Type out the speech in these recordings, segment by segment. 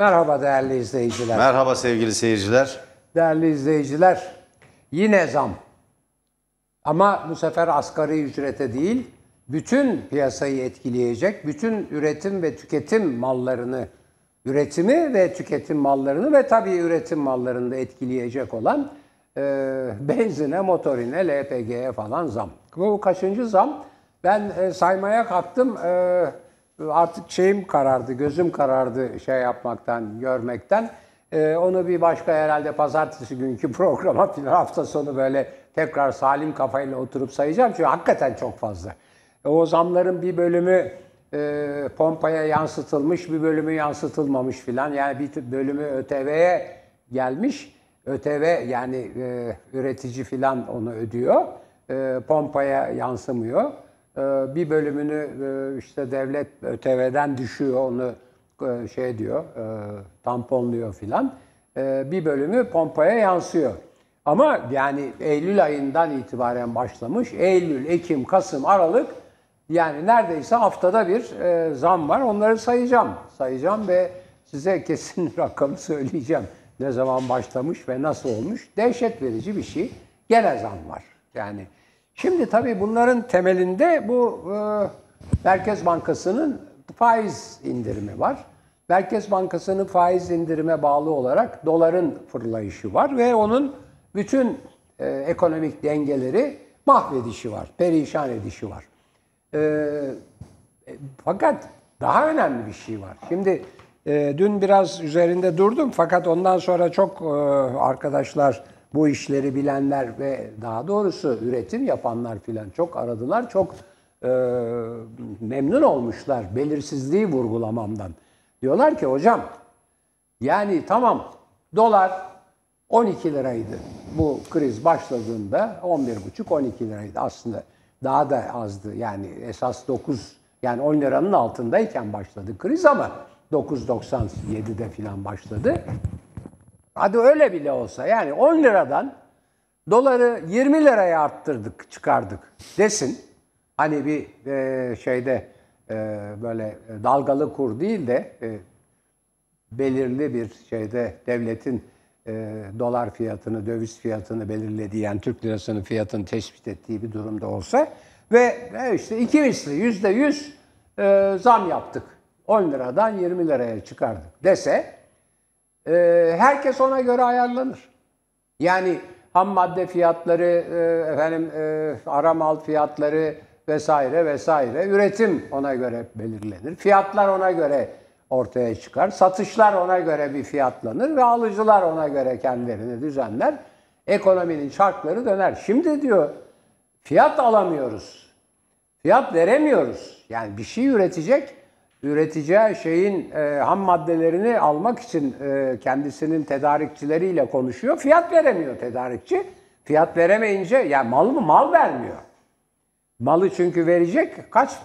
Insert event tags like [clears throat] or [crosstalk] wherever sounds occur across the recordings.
Merhaba değerli izleyiciler. Merhaba sevgili seyirciler. Değerli izleyiciler, yine zam. Ama bu sefer asgari ücrete değil, bütün piyasayı etkileyecek, bütün üretim ve tüketim mallarını, üretimi ve tüketim mallarını ve tabii üretim mallarını da etkileyecek olan e, benzine, motorine, LPG'ye falan zam. Bu kaçıncı zam? Ben e, saymaya kalktım. E, artık şeyim karardı, gözüm karardı şey yapmaktan, görmekten. Ee, onu bir başka herhalde pazartesi günkü [laughs] programa bir hafta sonu böyle tekrar salim kafayla oturup sayacağım. Çünkü hakikaten çok fazla. E, o zamların bir bölümü e, pompaya yansıtılmış, bir bölümü yansıtılmamış filan. Yani bir bölümü ÖTV'ye gelmiş. ÖTV yani e, üretici filan onu ödüyor. E, pompaya yansımıyor. E, bir bölümünü e, işte devlet ÖTV'den düşüyor onu e, şey diyor, e, tamponluyor filan. Bir bölümü pompaya yansıyor. Ama yani Eylül ayından itibaren başlamış. Eylül, Ekim, Kasım, Aralık yani neredeyse haftada bir zam var. Onları sayacağım. Sayacağım ve size [laughs] kesin rakamı söyleyeceğim. Ne zaman başlamış ve nasıl olmuş. Dehşet verici bir şey. Gene zam var. Yani şimdi tabii bunların temelinde bu Merkez Bankası'nın faiz indirimi var. Merkez Bankası'nın faiz indirime bağlı olarak doların fırlayışı var ve onun bütün e, ekonomik dengeleri mahvedişi var, perişan edişi var. E, e, fakat daha önemli bir şey var. Şimdi e, dün biraz üzerinde durdum fakat ondan sonra çok e, arkadaşlar bu işleri bilenler ve daha doğrusu üretim yapanlar filan çok aradılar. Çok e, memnun olmuşlar belirsizliği vurgulamamdan. Diyorlar ki hocam yani tamam dolar 12 liraydı. Bu kriz başladığında 11,5-12 liraydı aslında. Daha da azdı yani esas 9 yani 10 liranın altındayken başladı kriz ama 9.97'de filan başladı. Hadi öyle bile olsa yani 10 liradan doları 20 liraya arttırdık, çıkardık desin. Hani bir e, şeyde e, böyle dalgalı kur değil de e, belirli bir şeyde devletin e, dolar fiyatını, döviz fiyatını belirlediği yani Türk lirasının fiyatını tespit ettiği bir durumda olsa ve işte iki misli yüzde yüz zam yaptık. 10 liradan 20 liraya çıkardık dese herkes ona göre ayarlanır. Yani ham madde fiyatları, efendim ara mal fiyatları, vesaire vesaire. Üretim ona göre belirlenir. Fiyatlar ona göre ortaya çıkar. Satışlar ona göre bir fiyatlanır ve alıcılar ona göre kendilerini düzenler. Ekonominin şartları döner. Şimdi diyor fiyat alamıyoruz. Fiyat veremiyoruz. Yani bir şey üretecek, üreteceği şeyin e, ham maddelerini almak için e, kendisinin tedarikçileriyle konuşuyor. Fiyat veremiyor tedarikçi. Fiyat veremeyince yani mal mı mal vermiyor. Malı çünkü verecek, kaç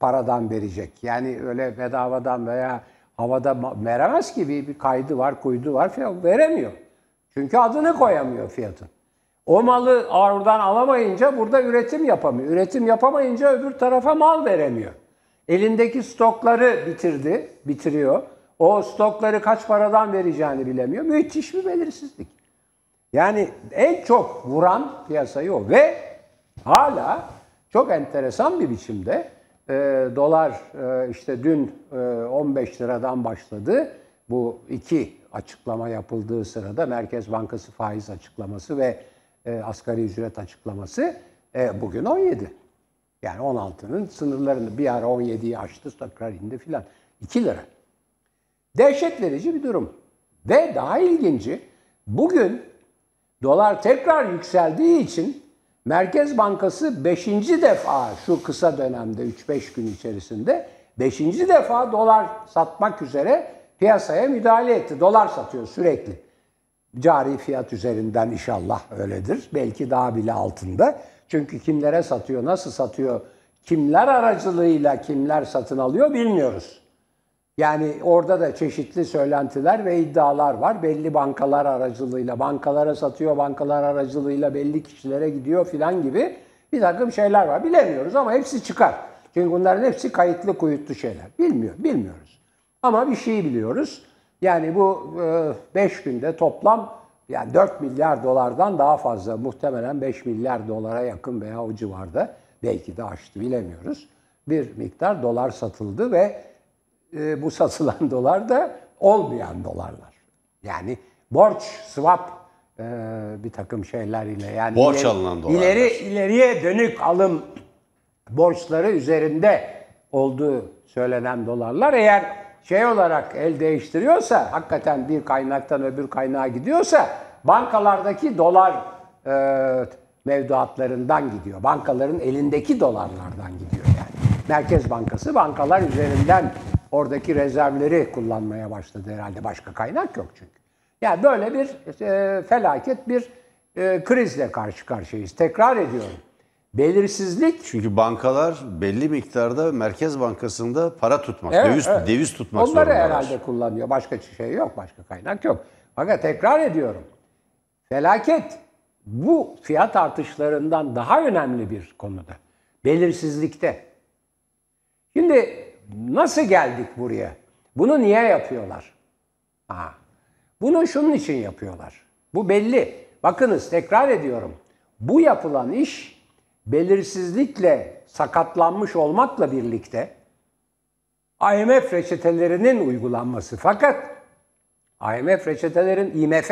paradan verecek? Yani öyle bedavadan veya havada veremez ki bir, bir kaydı var, kuydu var falan veremiyor. Çünkü adını koyamıyor fiyatın. O malı oradan alamayınca burada üretim yapamıyor. Üretim yapamayınca öbür tarafa mal veremiyor. Elindeki stokları bitirdi, bitiriyor. O stokları kaç paradan vereceğini bilemiyor. Müthiş bir belirsizlik. Yani en çok vuran piyasayı o. Ve hala çok enteresan bir biçimde e, dolar e, işte dün e, 15 liradan başladı. Bu iki açıklama yapıldığı sırada Merkez Bankası faiz açıklaması ve e, asgari ücret açıklaması e, bugün 17. Yani 16'nın sınırlarını bir ara 17'yi aştı tekrar indi filan. 2 lira. Dehşet verici bir durum. Ve daha ilginci bugün dolar tekrar yükseldiği için Merkez Bankası 5. defa şu kısa dönemde 3-5 gün içerisinde 5. defa dolar satmak üzere piyasaya müdahale etti. Dolar satıyor sürekli. Cari fiyat üzerinden inşallah öyledir. Belki daha bile altında. Çünkü kimlere satıyor, nasıl satıyor, kimler aracılığıyla kimler satın alıyor bilmiyoruz. Yani orada da çeşitli söylentiler ve iddialar var. Belli bankalar aracılığıyla, bankalara satıyor, bankalar aracılığıyla belli kişilere gidiyor filan gibi bir takım şeyler var. Bilemiyoruz ama hepsi çıkar. Çünkü bunların hepsi kayıtlı kuyutlu şeyler. Bilmiyor, bilmiyoruz. Ama bir şeyi biliyoruz. Yani bu 5 günde toplam yani 4 milyar dolardan daha fazla muhtemelen 5 milyar dolara yakın veya o civarda belki de aştı bilemiyoruz. Bir miktar dolar satıldı ve e, bu satılan [laughs] dolar da olmayan dolarlar. Yani borç, swap e, bir takım şeyler ile yani Borç ileri- alınan dolarlar. ileri ileriye dönük alım borçları üzerinde olduğu söylenen dolarlar eğer şey olarak el değiştiriyorsa hakikaten bir kaynaktan öbür kaynağa gidiyorsa bankalardaki dolar e, mevduatlarından gidiyor. Bankaların elindeki dolarlardan gidiyor yani. Merkez Bankası bankalar üzerinden oradaki rezervleri kullanmaya başladı herhalde. Başka kaynak yok çünkü. Yani böyle bir e, felaket bir e, krizle karşı karşıyayız. Tekrar ediyorum. Belirsizlik Çünkü bankalar belli miktarda Merkez Bankası'nda para tutmak, Evet, döviz, evet. döviz tutmak Onları zorundalar. herhalde kullanıyor. Başka şey yok, başka kaynak yok. Fakat tekrar ediyorum. Felaket bu fiyat artışlarından daha önemli bir konuda. Belirsizlikte. Şimdi nasıl geldik buraya? Bunu niye yapıyorlar? Ha. Bunu şunun için yapıyorlar. Bu belli. Bakınız tekrar ediyorum. Bu yapılan iş belirsizlikle sakatlanmış olmakla birlikte IMF reçetelerinin uygulanması. Fakat IMF reçetelerin IMF,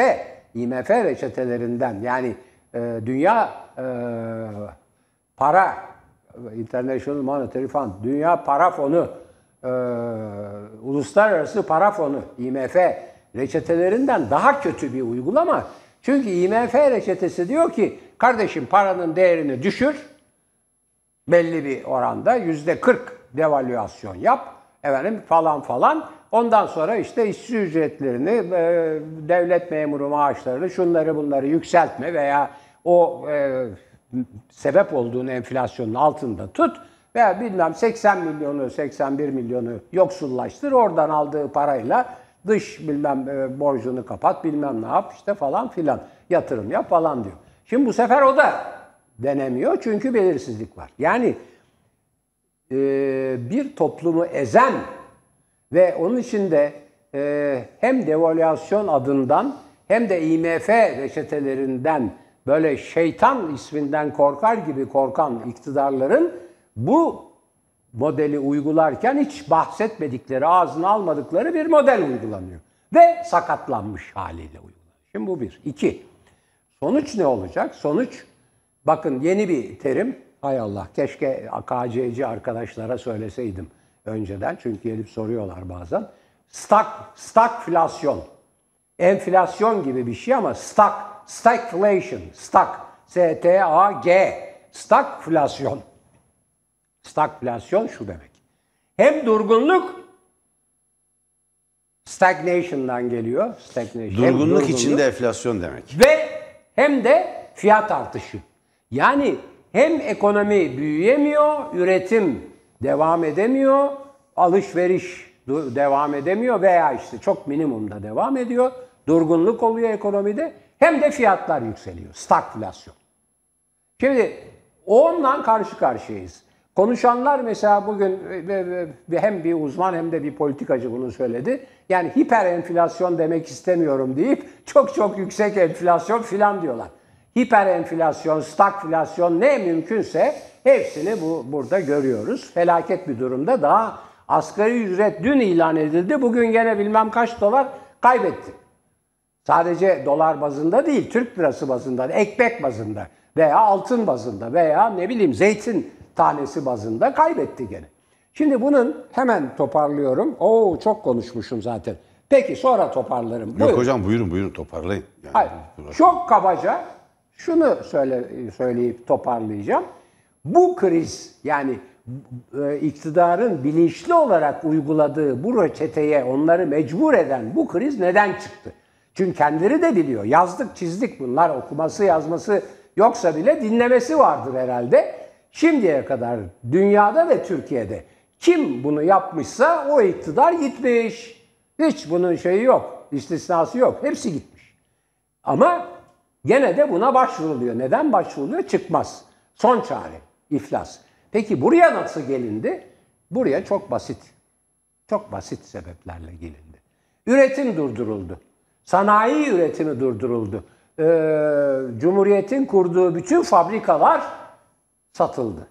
IMF reçetelerinden yani e, dünya e, para International Monetary Fund, Dünya Para Fonu, e, Uluslararası Para Fonu, IMF reçetelerinden daha kötü bir uygulama. Çünkü IMF reçetesi diyor ki kardeşim paranın değerini düşür, belli bir oranda yüzde 40 devalüasyon yap efendim falan falan. Ondan sonra işte işçi ücretlerini, e, devlet memuru maaşlarını, şunları bunları yükseltme veya o e, sebep olduğun enflasyonun altında tut veya bilmem 80 milyonu, 81 milyonu yoksullaştır. Oradan aldığı parayla dış bilmem e, borcunu kapat, bilmem ne yap işte falan filan yatırım yap falan diyor. Şimdi bu sefer o da denemiyor çünkü belirsizlik var. Yani e, bir toplumu ezen ve onun içinde e, hem devalüasyon adından hem de IMF reçetelerinden böyle şeytan isminden korkar gibi korkan iktidarların bu modeli uygularken hiç bahsetmedikleri, ağzına almadıkları bir model uygulanıyor. Ve sakatlanmış haliyle uygulanıyor. Şimdi bu bir. İki, sonuç ne olacak? Sonuç, bakın yeni bir terim. Hay Allah, keşke AKC'ci arkadaşlara söyleseydim önceden. Çünkü gelip soruyorlar bazen. Stag, stagflasyon. Enflasyon gibi bir şey ama stag, stagflation, stag, S-T-A-G, stagflasyon. Stagflasyon şu demek. Hem durgunluk stagnation'dan geliyor. Stagnation. hem Durgunluk içinde enflasyon demek. ve hem de fiyat artışı. Yani hem ekonomi büyüyemiyor, üretim devam edemiyor, alışveriş devam edemiyor veya işte çok minimumda devam ediyor. Durgunluk oluyor ekonomide. Hem de fiyatlar yükseliyor. Stagflasyon. Şimdi onunla karşı karşıyayız. Konuşanlar mesela bugün e, e, hem bir uzman hem de bir politikacı bunu söyledi. Yani hiper enflasyon demek istemiyorum deyip çok çok yüksek enflasyon filan diyorlar. Hiper enflasyon, stagflasyon ne mümkünse hepsini bu burada görüyoruz. Felaket bir durumda daha asgari ücret dün ilan edildi. Bugün gene bilmem kaç dolar kaybetti. Sadece dolar bazında değil, Türk lirası bazında, ekmek bazında veya altın bazında veya ne bileyim zeytin tanesi bazında kaybetti gene. Şimdi bunun hemen toparlıyorum. Oo çok konuşmuşum zaten. Peki sonra toparlarım. Yok Buyurun. hocam buyurun buyurun toparlayın. Yani, Hayır. Çok kabaca şunu söyle, söyleyip toparlayacağım. Bu kriz yani e, iktidarın bilinçli olarak uyguladığı bu reçeteye onları mecbur eden bu kriz neden çıktı? Çünkü kendileri de biliyor. Yazdık çizdik bunlar okuması yazması yoksa bile dinlemesi vardır herhalde. Şimdiye kadar dünyada ve Türkiye'de kim bunu yapmışsa o iktidar gitmiş. Hiç bunun şeyi yok, istisnası yok. Hepsi gitmiş. Ama gene de buna başvuruluyor. Neden başvuruluyor? Çıkmaz. Son çare, iflas. Peki buraya nasıl gelindi? Buraya çok basit, çok basit sebeplerle gelindi. Üretim durduruldu. Sanayi üretimi durduruldu. Ee, Cumhuriyet'in kurduğu bütün fabrikalar satıldı.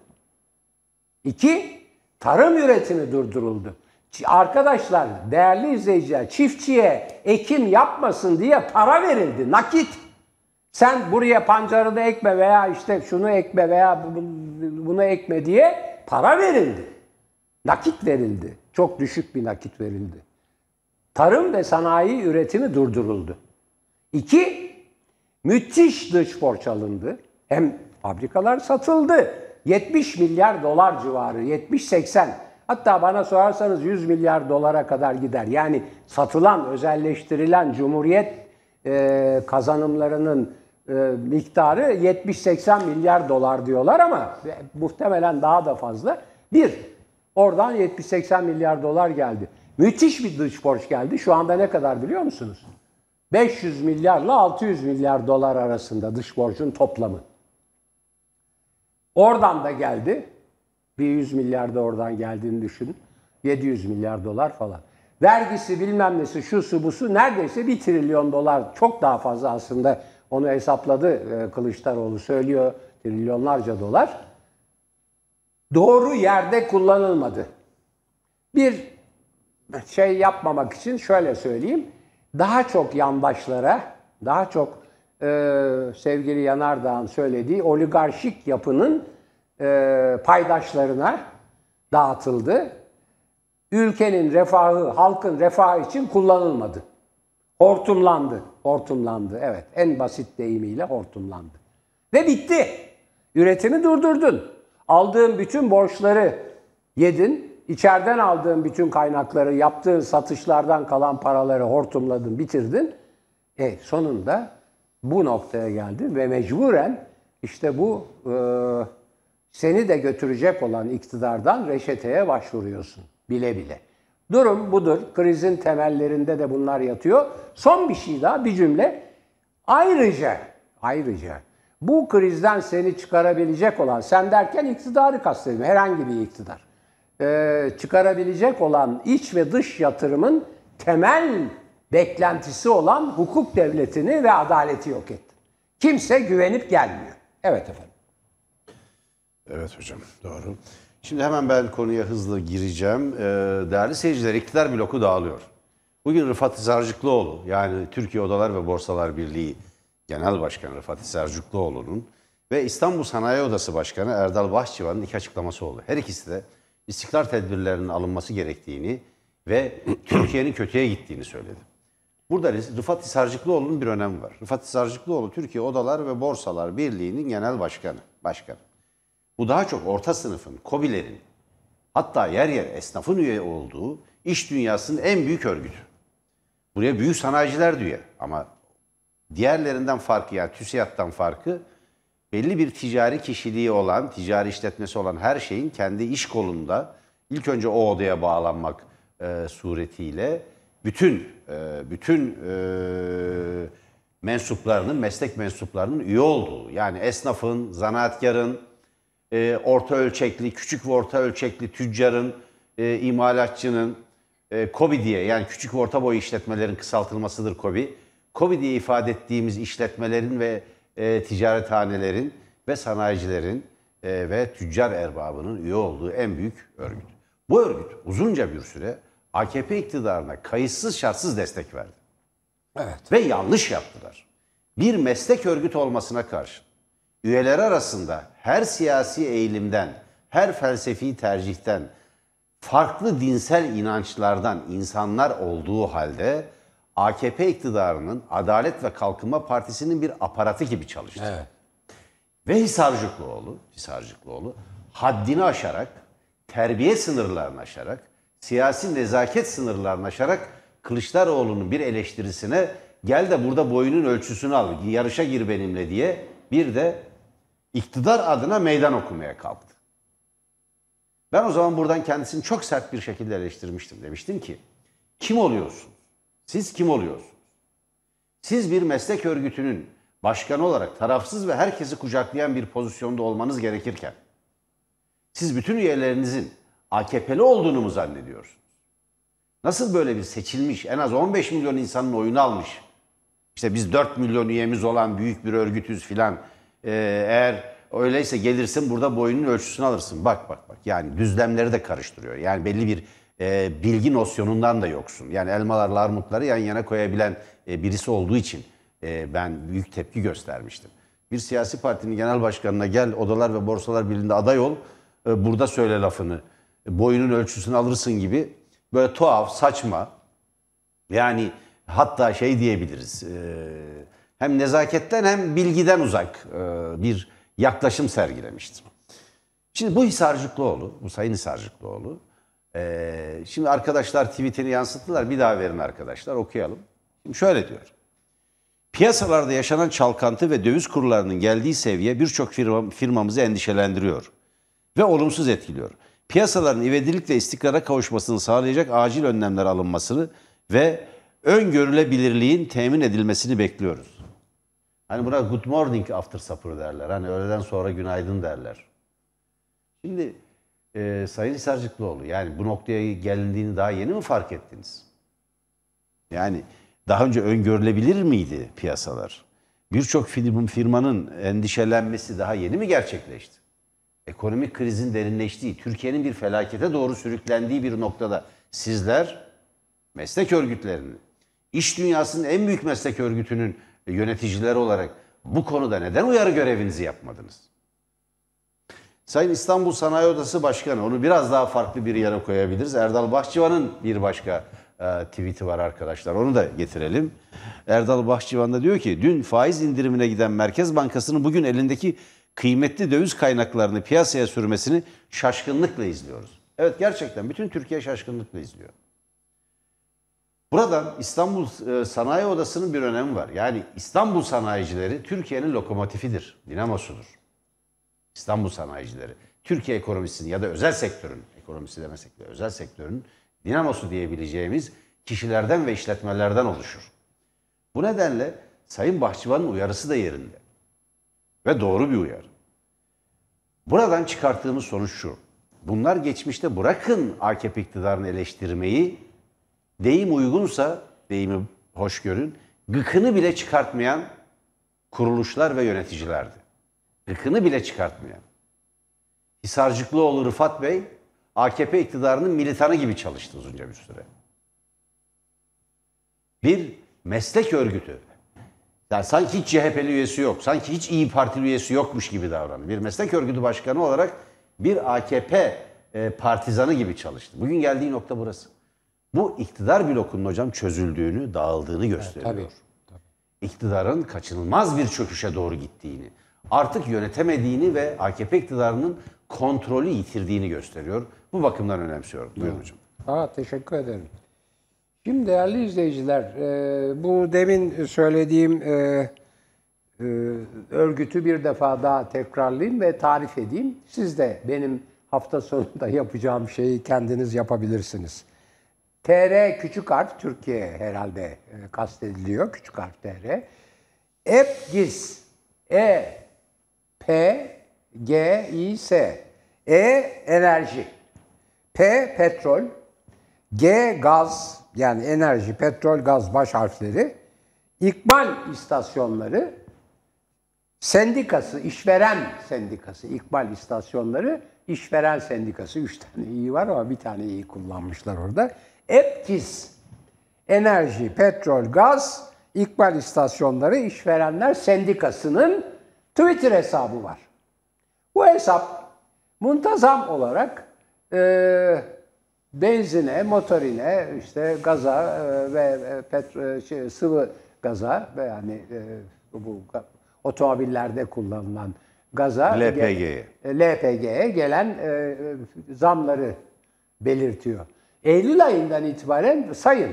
İki, tarım üretimi durduruldu. Arkadaşlar, değerli izleyiciler, çiftçiye ekim yapmasın diye para verildi, nakit. Sen buraya pancarını ekme veya işte şunu ekme veya bu- bu- bunu ekme diye para verildi. Nakit verildi. Çok düşük bir nakit verildi. Tarım ve sanayi üretimi durduruldu. İki, müthiş dış borç alındı. Hem fabrikalar satıldı. 70 milyar dolar civarı, 70-80. Hatta bana sorarsanız 100 milyar dolara kadar gider. Yani satılan, özelleştirilen Cumhuriyet e, kazanımlarının e, miktarı 70-80 milyar dolar diyorlar ama muhtemelen daha da fazla. Bir, oradan 70-80 milyar dolar geldi. Müthiş bir dış borç geldi. Şu anda ne kadar biliyor musunuz? 500 milyarla 600 milyar dolar arasında dış borcun toplamı. Oradan da geldi. Bir 100 milyar da oradan geldiğini düşünün. 700 milyar dolar falan. Vergisi bilmem nesi şusu busu neredeyse 1 trilyon dolar çok daha fazla aslında onu hesapladı e, Kılıçdaroğlu söylüyor trilyonlarca dolar. Doğru yerde kullanılmadı. Bir şey yapmamak için şöyle söyleyeyim. Daha çok yandaşlara, daha çok e, sevgili Yanardağ'ın söylediği oligarşik yapının e, paydaşlarına dağıtıldı. Ülkenin refahı, halkın refahı için kullanılmadı. Hortumlandı, hortumlandı. Evet, en basit deyimiyle hortumlandı. Ve bitti. Üretimi durdurdun. Aldığın bütün borçları yedin. İçeriden aldığın bütün kaynakları, yaptığın satışlardan kalan paraları hortumladın, bitirdin. E sonunda bu noktaya geldin ve mecburen işte bu e, seni de götürecek olan iktidardan reçeteye başvuruyorsun bile bile. Durum budur. Krizin temellerinde de bunlar yatıyor. Son bir şey daha, bir cümle. Ayrıca, ayrıca bu krizden seni çıkarabilecek olan, sen derken iktidarı kastediyorum, herhangi bir iktidar. Ee, çıkarabilecek olan iç ve dış yatırımın temel beklentisi olan hukuk devletini ve adaleti yok etti. Kimse güvenip gelmiyor. Evet efendim. Evet hocam doğru. Şimdi hemen ben konuya hızlı gireceğim. Ee, değerli seyirciler iktidar bloku dağılıyor. Bugün Rıfat Sarcıklıoğlu yani Türkiye Odalar ve Borsalar Birliği Genel Başkanı Rıfat Sarcıklıoğlu'nun ve İstanbul Sanayi Odası Başkanı Erdal Bahçıvan'ın iki açıklaması oldu. Her ikisi de istikrar tedbirlerinin alınması gerektiğini ve [clears throat] Türkiye'nin kötüye gittiğini söyledi. Burada Rıfat Sarcıklıoğlu'nun bir önemi var. Rıfat Sarcıklıoğlu Türkiye Odalar ve Borsalar Birliği'nin genel başkanı. Başkanı. Bu daha çok orta sınıfın, kobilerin, hatta yer yer esnafın üye olduğu iş dünyasının en büyük örgütü. Buraya büyük sanayiciler diyor ama diğerlerinden farkı yani TÜSİAD'dan farkı belli bir ticari kişiliği olan, ticari işletmesi olan her şeyin kendi iş kolunda ilk önce o odaya bağlanmak e, suretiyle bütün e, bütün e, mensuplarının, meslek mensuplarının üye olduğu yani esnafın, zanaatkarın, e, orta ölçekli, küçük ve orta ölçekli tüccarın, imalatçının, e, diye yani küçük ve orta boy işletmelerin kısaltılmasıdır KOBİ. KOBİ diye ifade ettiğimiz işletmelerin ve e, ticarethanelerin ve sanayicilerin ve tüccar erbabının üye olduğu en büyük örgüt. Bu örgüt uzunca bir süre AKP iktidarına kayıtsız şartsız destek verdi. Evet. Ve yanlış yaptılar. Bir meslek örgütü olmasına karşı üyeler arasında her siyasi eğilimden, her felsefi tercihten, farklı dinsel inançlardan insanlar olduğu halde AKP iktidarının Adalet ve Kalkınma Partisi'nin bir aparatı gibi çalıştı. Evet. Ve Hisarcıklıoğlu, Hisarcıklıoğlu haddini aşarak, terbiye sınırlarını aşarak, siyasi nezaket sınırlarını aşarak Kılıçdaroğlu'nun bir eleştirisine gel de burada boyunun ölçüsünü al, yarışa gir benimle diye bir de iktidar adına meydan okumaya kalktı. Ben o zaman buradan kendisini çok sert bir şekilde eleştirmiştim. Demiştim ki kim oluyorsunuz? Siz kim oluyorsunuz? Siz bir meslek örgütünün başkanı olarak tarafsız ve herkesi kucaklayan bir pozisyonda olmanız gerekirken siz bütün üyelerinizin AKP'li olduğunu mu zannediyorsunuz? Nasıl böyle bir seçilmiş en az 15 milyon insanın oyunu almış. İşte biz 4 milyon üyemiz olan büyük bir örgütüz filan. Ee, eğer öyleyse gelirsin burada boyunun ölçüsünü alırsın. Bak bak bak yani düzlemleri de karıştırıyor. Yani belli bir e, bilgi nosyonundan da yoksun. Yani elmalarla armutları yan yana koyabilen e, birisi olduğu için e, ben büyük tepki göstermiştim. Bir siyasi partinin genel başkanına gel odalar ve borsalar birliğinde aday ol. e, burada söyle lafını. Boyunun ölçüsünü alırsın gibi böyle tuhaf, saçma, yani hatta şey diyebiliriz. e, hem nezaketten hem bilgiden uzak e, bir yaklaşım sergilemiştir. Şimdi bu Hisarcıklıoğlu, bu Sayın Hisarcıklıoğlu. e, şimdi arkadaşlar tweetini yansıttılar. Bir daha verin arkadaşlar okuyalım. Şimdi şöyle diyor. Piyasalarda yaşanan çalkantı ve döviz kurlarının geldiği seviye birçok firma, firmamızı endişelendiriyor ve olumsuz etkiliyor. Piyasaların ivedilik ve istikrara kavuşmasını sağlayacak acil önlemler alınmasını ve öngörülebilirliğin temin edilmesini bekliyoruz. Hani buna good morning after supper derler. Hani öğleden sonra günaydın derler. Şimdi e, Sayın Hisarcıklıoğlu yani bu noktaya gelindiğini daha yeni mi fark ettiniz? Yani daha önce öngörülebilir miydi piyasalar? Birçok firm- firmanın endişelenmesi daha yeni mi gerçekleşti? Ekonomik krizin derinleştiği, Türkiye'nin bir felakete doğru sürüklendiği bir noktada sizler meslek örgütlerinin, iş dünyasının en büyük meslek örgütünün yöneticileri olarak bu konuda neden uyarı görevinizi yapmadınız? Sayın İstanbul Sanayi Odası Başkanı, onu biraz daha farklı bir yere koyabiliriz. Erdal Bahçıvan'ın bir başka e, tweet'i var arkadaşlar. Onu da getirelim. Erdal Bahçıvan da diyor ki, dün faiz indirimine giden Merkez Bankası'nın bugün elindeki kıymetli döviz kaynaklarını piyasaya sürmesini şaşkınlıkla izliyoruz. Evet gerçekten bütün Türkiye şaşkınlıkla izliyor. Buradan İstanbul e, Sanayi Odası'nın bir önemi var. Yani İstanbul sanayicileri Türkiye'nin lokomotifidir, dinamosudur. İstanbul sanayicileri. Türkiye ekonomisinin ya da özel sektörün, ekonomisi demesek de özel sektörün dinamosu diyebileceğimiz kişilerden ve işletmelerden oluşur. Bu nedenle Sayın Bahçıvan'ın uyarısı da yerinde. Ve doğru bir uyarı. Buradan çıkarttığımız sonuç şu. Bunlar geçmişte bırakın AKP iktidarını eleştirmeyi, deyim uygunsa, deyimi hoş görün, gıkını bile çıkartmayan kuruluşlar ve yöneticilerdi. Gıkını bile çıkartmayan. Hisarcıklıoğlu Rıfat Bey, AKP iktidarının militanı gibi çalıştı uzunca bir süre. Bir meslek örgütü. Yani sanki hiç CHP'li üyesi yok, sanki hiç İyi Partili üyesi yokmuş gibi davranıyor. Bir meslek örgütü başkanı olarak bir AKP e, partizanı gibi çalıştı. Bugün geldiği nokta burası. Bu iktidar blokunun hocam çözüldüğünü, dağıldığını gösteriyor. Tabii. İktidarın kaçınılmaz bir çöküşe doğru gittiğini, artık yönetemediğini ve AKP iktidarının kontrolü yitirdiğini gösteriyor. Bu bakımdan önemsiyorum. Buyurun hocam. Aa, teşekkür ederim. Şimdi değerli izleyiciler, e, bu demin söylediğim e, e, örgütü bir defa daha tekrarlayayım ve tarif edeyim. Siz de benim hafta sonunda [laughs] yapacağım şeyi kendiniz yapabilirsiniz. TR küçük harf Türkiye herhalde kastediliyor küçük harf TR. EPGIS E P G I S E enerji P petrol G gaz yani enerji, petrol, gaz baş harfleri, İkbal istasyonları, sendikası, işveren sendikası, İkbal istasyonları, işveren sendikası. Üç tane iyi var ama bir tane iyi kullanmışlar orada. EPKİS, enerji, petrol, gaz, İkbal istasyonları, işverenler sendikasının Twitter hesabı var. Bu hesap muntazam olarak e, benzine, motorine, işte gaza e, ve e, petro, şey, sıvı gaza ve yani e, bu otomobillerde kullanılan gaza LPG'ye. e, LPG'ye gelen e, e, zamları belirtiyor. Eylül ayından itibaren sayın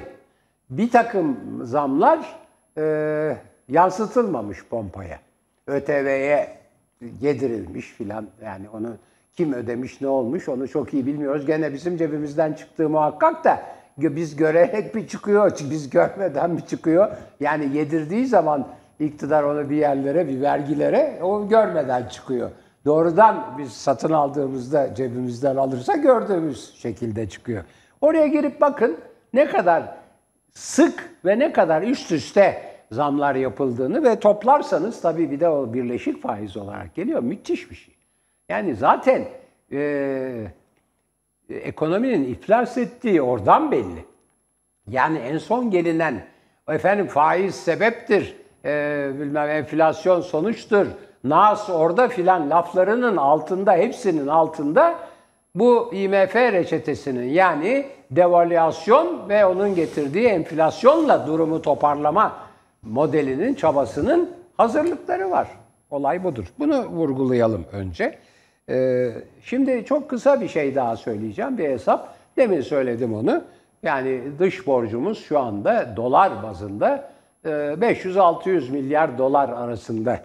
bir takım zamlar e, yansıtılmamış pompaya. ÖTV'ye yedirilmiş filan yani onu kim ödemiş ne olmuş onu çok iyi bilmiyoruz. Gene bizim cebimizden çıktığı muhakkak da biz görerek mi çıkıyor, [laughs] biz görmeden mi çıkıyor? Yani yedirdiği zaman iktidar onu bir yerlere, bir vergilere o görmeden çıkıyor. Doğrudan biz satın aldığımızda cebimizden alırsa gördüğümüz şekilde çıkıyor. Oraya girip bakın ne kadar sık ve ne kadar üst üste zamlar yapıldığını ve toplarsanız tabii bir de o birleşik faiz olarak geliyor. Müthiş bir şey. Yani zaten e, ekonominin iflas ettiği oradan belli. Yani en son gelinen efendim faiz sebeptir, e, bilmem enflasyon sonuçtur, nas orada filan laflarının altında, hepsinin altında bu IMF reçetesinin yani devalüasyon ve onun getirdiği enflasyonla durumu toparlama modelinin çabasının hazırlıkları var. Olay budur. Bunu vurgulayalım önce. Ee, şimdi çok kısa bir şey daha söyleyeceğim. Bir hesap. Demin söyledim onu. Yani dış borcumuz şu anda dolar bazında e, 500-600 milyar dolar arasında.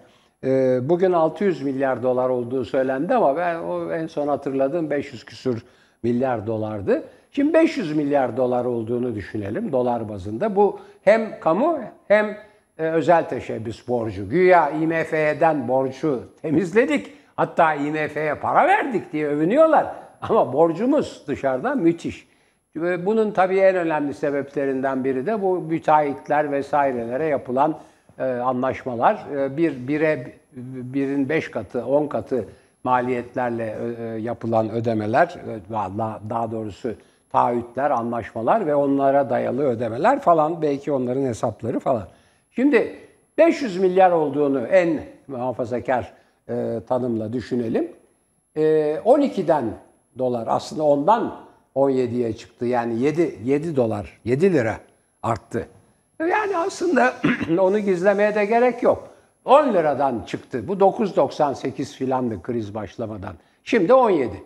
E, Bugün 600 milyar dolar olduğu söylendi ama ben o en son hatırladığım 500 küsur milyar dolardı. Şimdi 500 milyar dolar olduğunu düşünelim dolar bazında. Bu hem kamu hem e, özel teşebbüs borcu. Güya IMF'den borcu temizledik. Hatta IMF'ye para verdik diye övünüyorlar. Ama borcumuz dışarıdan müthiş. Bunun tabii en önemli sebeplerinden biri de bu müteahhitler vesairelere yapılan e, anlaşmalar. E, bir bire birin beş katı, on katı maliyetlerle e, yapılan ödemeler, daha doğrusu taahhütler, anlaşmalar ve onlara dayalı ödemeler falan, belki onların hesapları falan. Şimdi 500 milyar olduğunu en muhafazakar e, tanımla düşünelim. E, 12'den dolar aslında ondan 17'ye çıktı. Yani 7, 7 dolar, 7 lira arttı. Yani aslında [clears throat] onu gizlemeye de gerek yok. 10 liradan çıktı. Bu 9.98 filandı kriz başlamadan. Şimdi 17.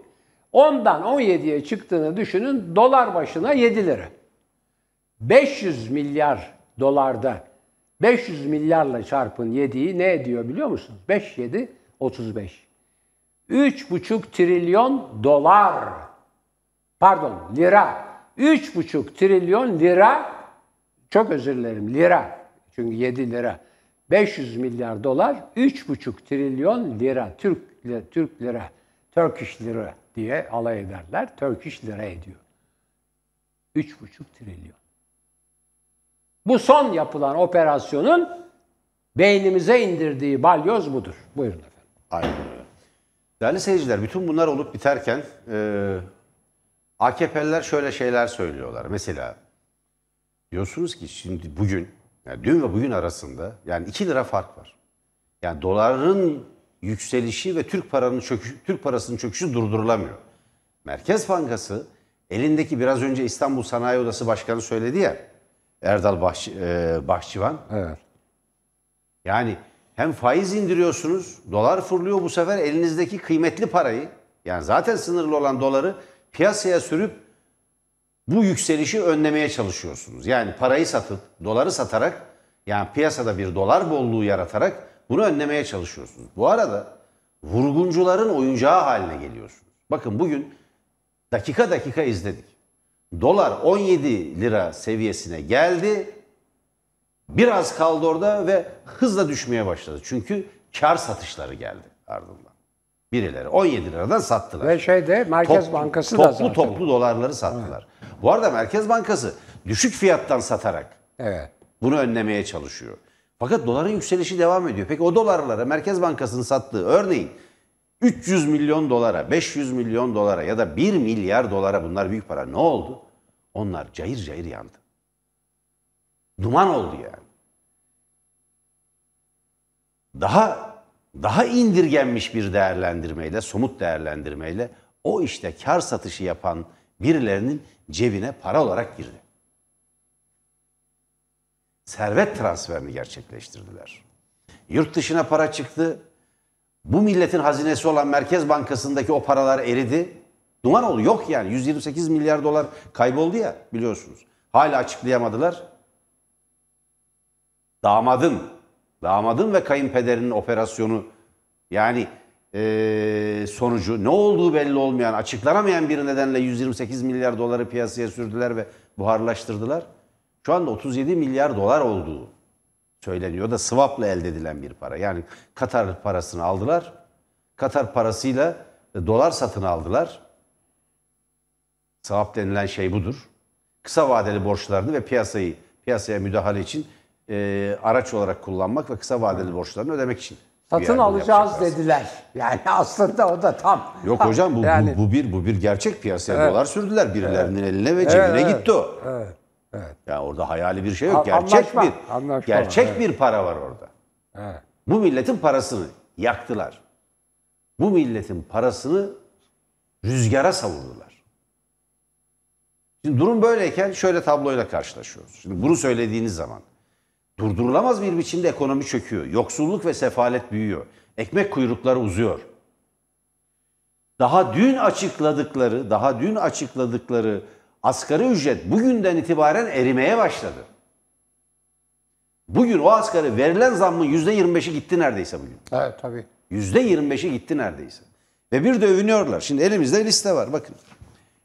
10'dan 17'ye çıktığını düşünün dolar başına 7 lira. 500 milyar dolarda 500 milyarla çarpın 7'yi ne ediyor biliyor musunuz? 5 7 35. 3,5 trilyon dolar. Pardon, lira. 3,5 trilyon lira. Çok özür dilerim, lira. Çünkü 7 lira. 500 milyar dolar, 3,5 trilyon lira. Türk lira, Türk lira, Turkish lira diye alay ederler. Turkish lira ediyor. 3,5 trilyon. Bu son yapılan operasyonun beynimize indirdiği balyoz budur. Buyurun. Aynen öyle. Değerli seyirciler, bütün bunlar olup biterken e, AKP'liler şöyle şeyler söylüyorlar. Mesela diyorsunuz ki şimdi bugün, yani dün ve bugün arasında yani 2 lira fark var. Yani doların yükselişi ve Türk paranın çöküşü, Türk parasının çöküşü durdurulamıyor. Merkez Bankası elindeki biraz önce İstanbul Sanayi Odası Başkanı söyledi ya Erdal Bahç, e, Bahçıvan. Evet. Yani hem faiz indiriyorsunuz, dolar fırlıyor bu sefer elinizdeki kıymetli parayı, yani zaten sınırlı olan doları piyasaya sürüp bu yükselişi önlemeye çalışıyorsunuz. Yani parayı satıp, doları satarak, yani piyasada bir dolar bolluğu yaratarak bunu önlemeye çalışıyorsunuz. Bu arada vurguncuların oyuncağı haline geliyorsunuz. Bakın bugün dakika dakika izledik. Dolar 17 lira seviyesine geldi. Biraz kaldı orada ve hızla düşmeye başladı. Çünkü kar satışları geldi ardından. Birileri 17 liradan sattılar. Ve şeyde Merkez Toplu- Bankası toplu, da zaten. Toplu dolarları sattılar. Bu arada Merkez Bankası düşük fiyattan satarak Evet. bunu önlemeye çalışıyor. Fakat doların yükselişi devam ediyor. Peki o dolarlara Merkez Bankası'nın sattığı örneğin 300 milyon dolara, 500 milyon dolara ya da 1 milyar dolara bunlar büyük para. Ne oldu? Onlar cayır cayır yandı. Duman oldu yani. Daha daha indirgenmiş bir değerlendirmeyle, somut değerlendirmeyle o işte kar satışı yapan birilerinin cebine para olarak girdi servet transferini gerçekleştirdiler. Yurt dışına para çıktı. Bu milletin hazinesi olan Merkez Bankası'ndaki o paralar eridi. Duman oldu. Yok yani. 128 milyar dolar kayboldu ya biliyorsunuz. Hala açıklayamadılar. Damadın, damadın ve kayınpederinin operasyonu yani eee, sonucu ne olduğu belli olmayan, açıklanamayan bir nedenle 128 milyar doları piyasaya sürdüler ve buharlaştırdılar. Şu anda 37 milyar dolar olduğu söyleniyor da swap'la elde edilen bir para. Yani Katar parasını aldılar. Katar parasıyla dolar satın aldılar. Swap denilen şey budur. kısa vadeli borçlarını ve piyasayı piyasaya müdahale için e, araç olarak kullanmak ve kısa vadeli borçlarını ödemek için. Satın alacağız dediler. Yani aslında o da tam. Yok hocam bu, yani, bu, bu bir bu bir gerçek piyasaya Evet. dolar sürdüler birilerinin eline ve cebine evet, gitti o. Evet. Evet. Ya orada hayali bir şey yok. Gerçek anlaşma, bir anlaşma gerçek var, bir para var orada. Evet. Bu milletin parasını yaktılar. Bu milletin parasını rüzgara savurdular. Şimdi durum böyleyken şöyle tabloyla karşılaşıyoruz. Şimdi bunu söylediğiniz zaman durdurulamaz bir biçimde ekonomi çöküyor. Yoksulluk ve sefalet büyüyor. Ekmek kuyrukları uzuyor. Daha dün açıkladıkları, daha dün açıkladıkları asgari ücret bugünden itibaren erimeye başladı. Bugün o asgari verilen zammın %25'i gitti neredeyse bugün. Evet tabii. %25'i gitti neredeyse. Ve bir de övünüyorlar. Şimdi elimizde liste var bakın.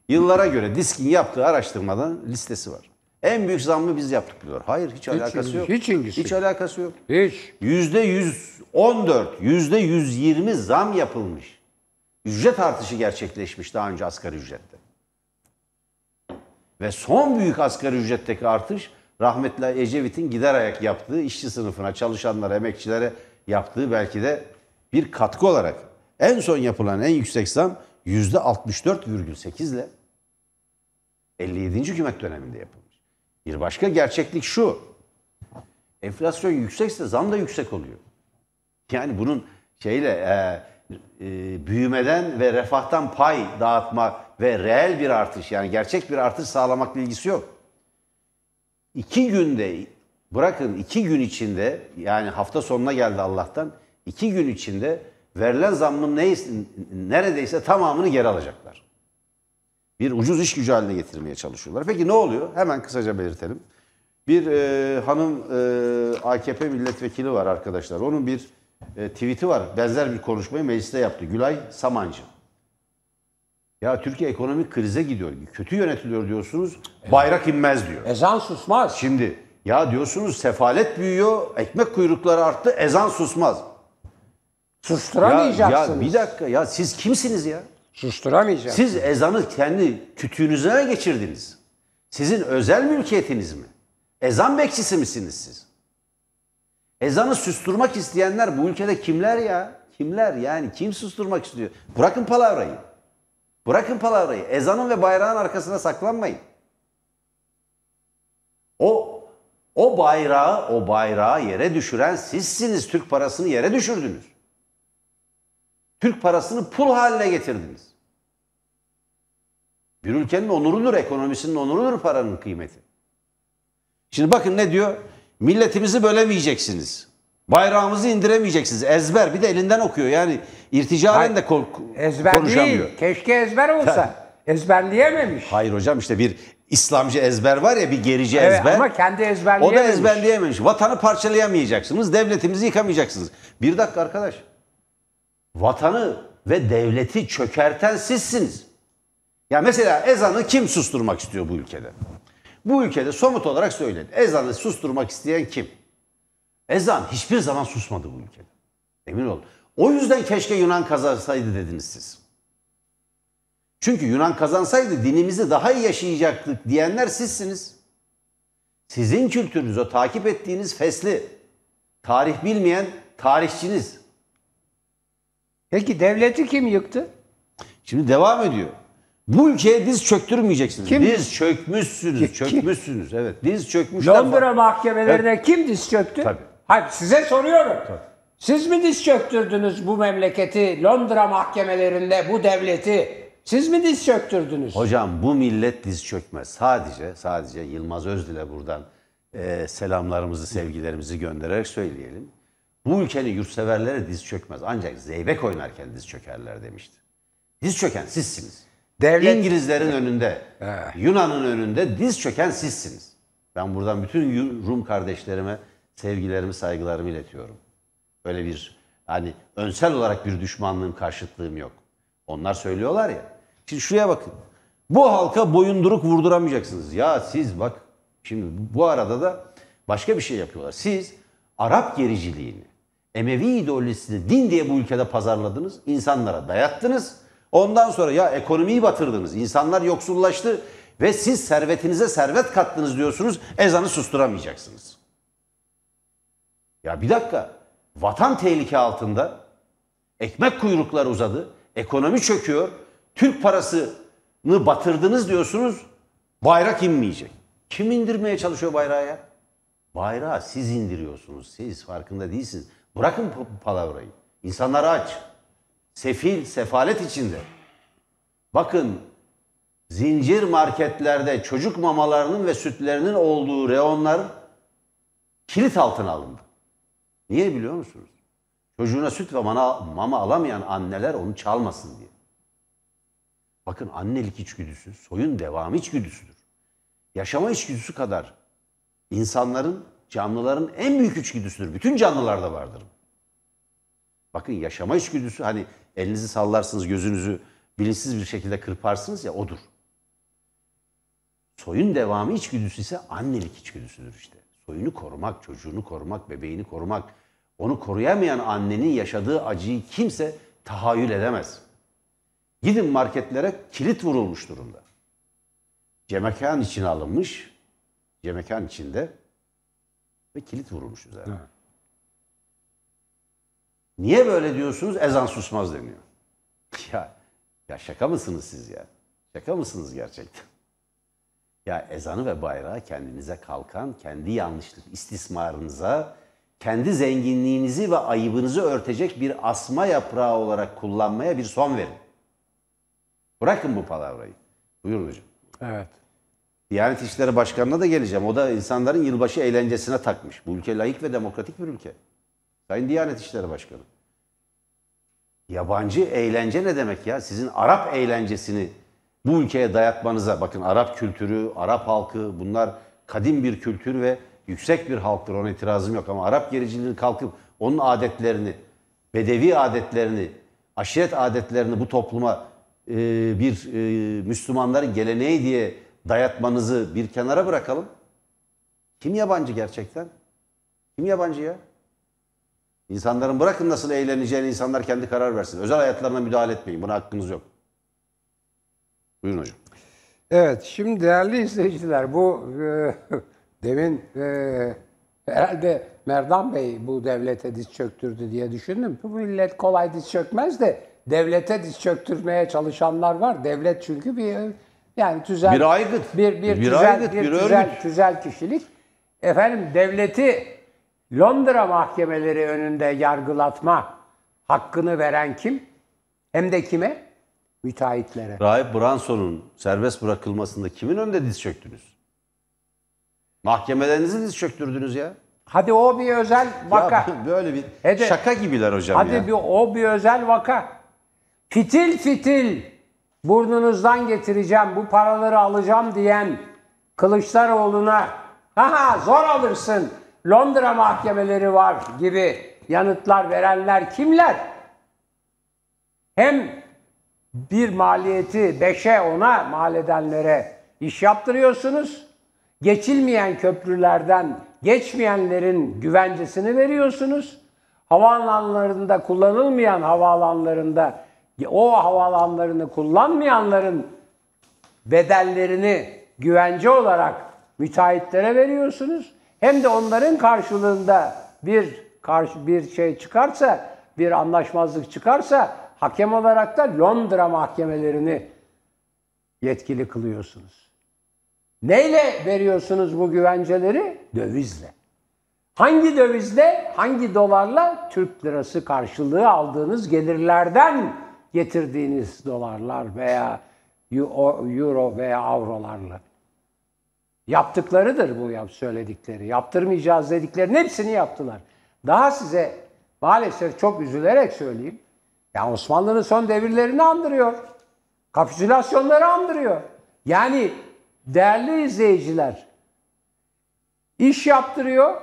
Yıllara göre Disk'in yaptığı araştırmadan listesi var. En büyük zammı biz yaptık diyor. Hayır hiç, alakası ilgisi- yok. hiç ilgisi Hiç alakası yok. Hiç. %114, %120 zam yapılmış. Ücret artışı gerçekleşmiş daha önce asgari ücrette. Ve son büyük asgari ücretteki artış rahmetli Ecevit'in gider ayak yaptığı işçi sınıfına, çalışanlara, emekçilere yaptığı belki de bir katkı olarak en son yapılan en yüksek zam %64,8 ile 57. hükümet döneminde yapılmış. Bir başka gerçeklik şu. Enflasyon yüksekse zam da yüksek oluyor. Yani bunun şeyle e, e, büyümeden ve refahtan pay dağıtma ve reel bir artış yani gerçek bir artış sağlamakla ilgisi yok. İki günde bırakın iki gün içinde yani hafta sonuna geldi Allah'tan iki gün içinde verilen zammın neredeyse tamamını geri alacaklar. Bir ucuz iş gücü haline getirmeye çalışıyorlar. Peki ne oluyor? Hemen kısaca belirtelim. Bir e, hanım e, AKP milletvekili var arkadaşlar. Onun bir e, tweet'i var. Benzer bir konuşmayı mecliste yaptı. Gülay Samancı. Ya Türkiye ekonomik krize gidiyor. Kötü yönetiliyor diyorsunuz. Bayrak inmez diyor. Ezan susmaz. Şimdi ya diyorsunuz sefalet büyüyor, ekmek kuyrukları arttı, ezan susmaz. Ya, Susturamayacaksınız. ya bir dakika ya siz kimsiniz ya? Susturamayacaksınız. Siz ezanı kendi kütüğünüze mi geçirdiniz? Sizin özel mülkiyetiniz mi? Ezan bekçisi misiniz siz? Ezanı susturmak isteyenler bu ülkede kimler ya? Kimler yani? Kim susturmak istiyor? Bırakın palavrayı. Bırakın palavrayı. Ezanın ve bayrağın arkasına saklanmayın. O o bayrağı, o bayrağı yere düşüren sizsiniz. Türk parasını yere düşürdünüz. Türk parasını pul haline getirdiniz. Bir ülkenin onurudur, ekonomisinin onurudur paranın kıymeti. Şimdi bakın ne diyor? Milletimizi bölemeyeceksiniz. Bayrağımızı indiremeyeceksiniz. Ezber. Bir de elinden okuyor. Yani irticalen de ko- Ezber konuşamıyor. değil. Keşke ezber olsa. Ezberleyememiş. Hayır hocam işte bir İslamcı ezber var ya bir gerici Evet, ezber. ama kendi O da ezberleyememiş. ezberleyememiş. Vatanı parçalayamayacaksınız. Devletimizi yıkamayacaksınız. Bir dakika arkadaş. Vatanı ve devleti çökerten sizsiniz. Ya mesela ezanı kim susturmak istiyor bu ülkede? Bu ülkede somut olarak söyleyin. Ezanı susturmak isteyen kim? Ezan hiçbir zaman susmadı bu ülkede. Emin olun. O yüzden keşke Yunan kazansaydı dediniz siz. Çünkü Yunan kazansaydı dinimizi daha iyi yaşayacaktık diyenler sizsiniz. Sizin kültürünüz, o takip ettiğiniz fesli, tarih bilmeyen tarihçiniz. Peki devleti kim yıktı? Şimdi devam ediyor. Bu ülkeye diz çöktürmeyeceksiniz. Kim? Diz çökmüşsünüz, Kim? çökmüşsünüz. Evet, diz çökmüşler. Londra mahkemelerine kim diz çöktü? Tabii. Hayır size soruyorum. Siz mi diz çöktürdünüz bu memleketi Londra mahkemelerinde bu devleti? Siz mi diz çöktürdünüz? Hocam bu millet diz çökmez. Sadece sadece Yılmaz Özdil'e buradan e, selamlarımızı, sevgilerimizi göndererek söyleyelim. Bu ülkenin yurtseverleri diz çökmez. Ancak zeybek oynarken diz çökerler demişti. Diz çöken sizsiniz. Devlet- İngilizlerin önünde, Yunan'ın önünde diz çöken sizsiniz. Ben buradan bütün Rum kardeşlerime sevgilerimi, saygılarımı iletiyorum. Böyle bir hani önsel olarak bir düşmanlığım, karşıtlığım yok. Onlar söylüyorlar ya. Şimdi şuraya bakın. Bu halka boyunduruk vurduramayacaksınız. Ya siz bak şimdi bu arada da başka bir şey yapıyorlar. Siz Arap gericiliğini, Emevi ideolojisini din diye bu ülkede pazarladınız. insanlara dayattınız. Ondan sonra ya ekonomiyi batırdınız. İnsanlar yoksullaştı. Ve siz servetinize servet kattınız diyorsunuz, ezanı susturamayacaksınız. Ya bir dakika, vatan tehlike altında, ekmek kuyrukları uzadı, ekonomi çöküyor, Türk parasını batırdınız diyorsunuz, bayrak inmeyecek. Kim indirmeye çalışıyor bayrağı ya? Bayrağı siz indiriyorsunuz, siz farkında değilsiniz. Bırakın palavrayı. İnsanlar aç, sefil, sefalet içinde. Bakın zincir marketlerde çocuk mamalarının ve sütlerinin olduğu reyonlar kilit altına alındı. Niye biliyor musunuz? Çocuğuna süt ve mama, mama alamayan anneler onu çalmasın diye. Bakın annelik içgüdüsü soyun devamı içgüdüsüdür. Yaşama içgüdüsü kadar insanların, canlıların en büyük içgüdüsüdür. Bütün canlılarda vardır. Bakın yaşama içgüdüsü hani elinizi sallarsınız, gözünüzü bilinçsiz bir şekilde kırparsınız ya odur. Soyun devamı içgüdüsü ise annelik içgüdüsüdür işte. Soyunu korumak, çocuğunu korumak, bebeğini korumak. Onu koruyamayan annenin yaşadığı acıyı kimse tahayyül edemez. Gidin marketlere kilit vurulmuş durumda. Cemekan içine alınmış, cemekan içinde ve kilit vurulmuş üzerine. Niye böyle diyorsunuz? Ezan susmaz deniyor. [laughs] Ya, ya şaka mısınız siz ya? Şaka mısınız gerçekten? Ya ezanı ve bayrağı kendinize kalkan, kendi yanlışlık istismarınıza, kendi zenginliğinizi ve ayıbınızı örtecek bir asma yaprağı olarak kullanmaya bir son verin. Bırakın bu palavrayı. Buyurun hocam. Evet. Diyanet İşleri Başkanı'na da geleceğim. O da insanların yılbaşı eğlencesine takmış. Bu ülke layık ve demokratik bir ülke. Sayın Diyanet İşleri Başkanı. Yabancı eğlence ne demek ya? Sizin Arap eğlencesini bu ülkeye dayatmanıza, bakın Arap kültürü, Arap halkı bunlar kadim bir kültür ve yüksek bir halktır. Ona itirazım yok ama Arap gericiliğini kalkıp onun adetlerini, bedevi adetlerini, aşiret adetlerini bu topluma e, bir e, Müslümanların geleneği diye dayatmanızı bir kenara bırakalım. Kim yabancı gerçekten? Kim yabancı ya? İnsanların bırakın nasıl eğleneceğini insanlar kendi karar versin. Özel hayatlarına müdahale etmeyin. Buna hakkınız yok. Buyurun hocam. Evet, şimdi değerli izleyiciler bu e, [laughs] demin e, herhalde Merdan Bey bu devlete diz çöktürdü diye düşündüm. Bu millet kolay diz çökmez de devlete diz çöktürmeye çalışanlar var. Devlet çünkü bir yani tüzel Bir aygıt, bir bir, bir tüzel, aygıt, bir, bir tüzel, örgüt. tüzel kişilik. Efendim devleti Londra mahkemeleri önünde yargılatma hakkını veren kim? Hem de kime? Müteahhitlere. Rahip Branson'un serbest bırakılmasında kimin önünde diz çöktünüz? Mahkemelerinizi diz çöktürdünüz ya. Hadi o bir özel vaka. Ya [laughs] böyle bir Hadi- şaka gibiler hocam Hadi ya. bir o bir özel vaka. Fitil fitil burnunuzdan getireceğim, bu paraları alacağım diyen Kılıçdaroğlu'na ha zor alırsın. Londra mahkemeleri var gibi yanıtlar verenler kimler? Hem bir maliyeti beşe ona mal edenlere iş yaptırıyorsunuz. Geçilmeyen köprülerden geçmeyenlerin güvencesini veriyorsunuz. Havaalanlarında kullanılmayan havaalanlarında o havaalanlarını kullanmayanların bedellerini güvence olarak müteahhitlere veriyorsunuz. Hem de onların karşılığında bir karşı bir şey çıkarsa, bir anlaşmazlık çıkarsa hakem olarak da Londra mahkemelerini yetkili kılıyorsunuz. Neyle veriyorsunuz bu güvenceleri? Dövizle. Hangi dövizle, hangi dolarla? Türk lirası karşılığı aldığınız gelirlerden getirdiğiniz dolarlar veya euro veya avrolarla. Yaptıklarıdır bu yap söyledikleri. Yaptırmayacağız dediklerinin hepsini yaptılar. Daha size maalesef çok üzülerek söyleyeyim. Ya Osmanlı'nın son devirlerini andırıyor. Kapitülasyonları andırıyor. Yani değerli izleyiciler iş yaptırıyor.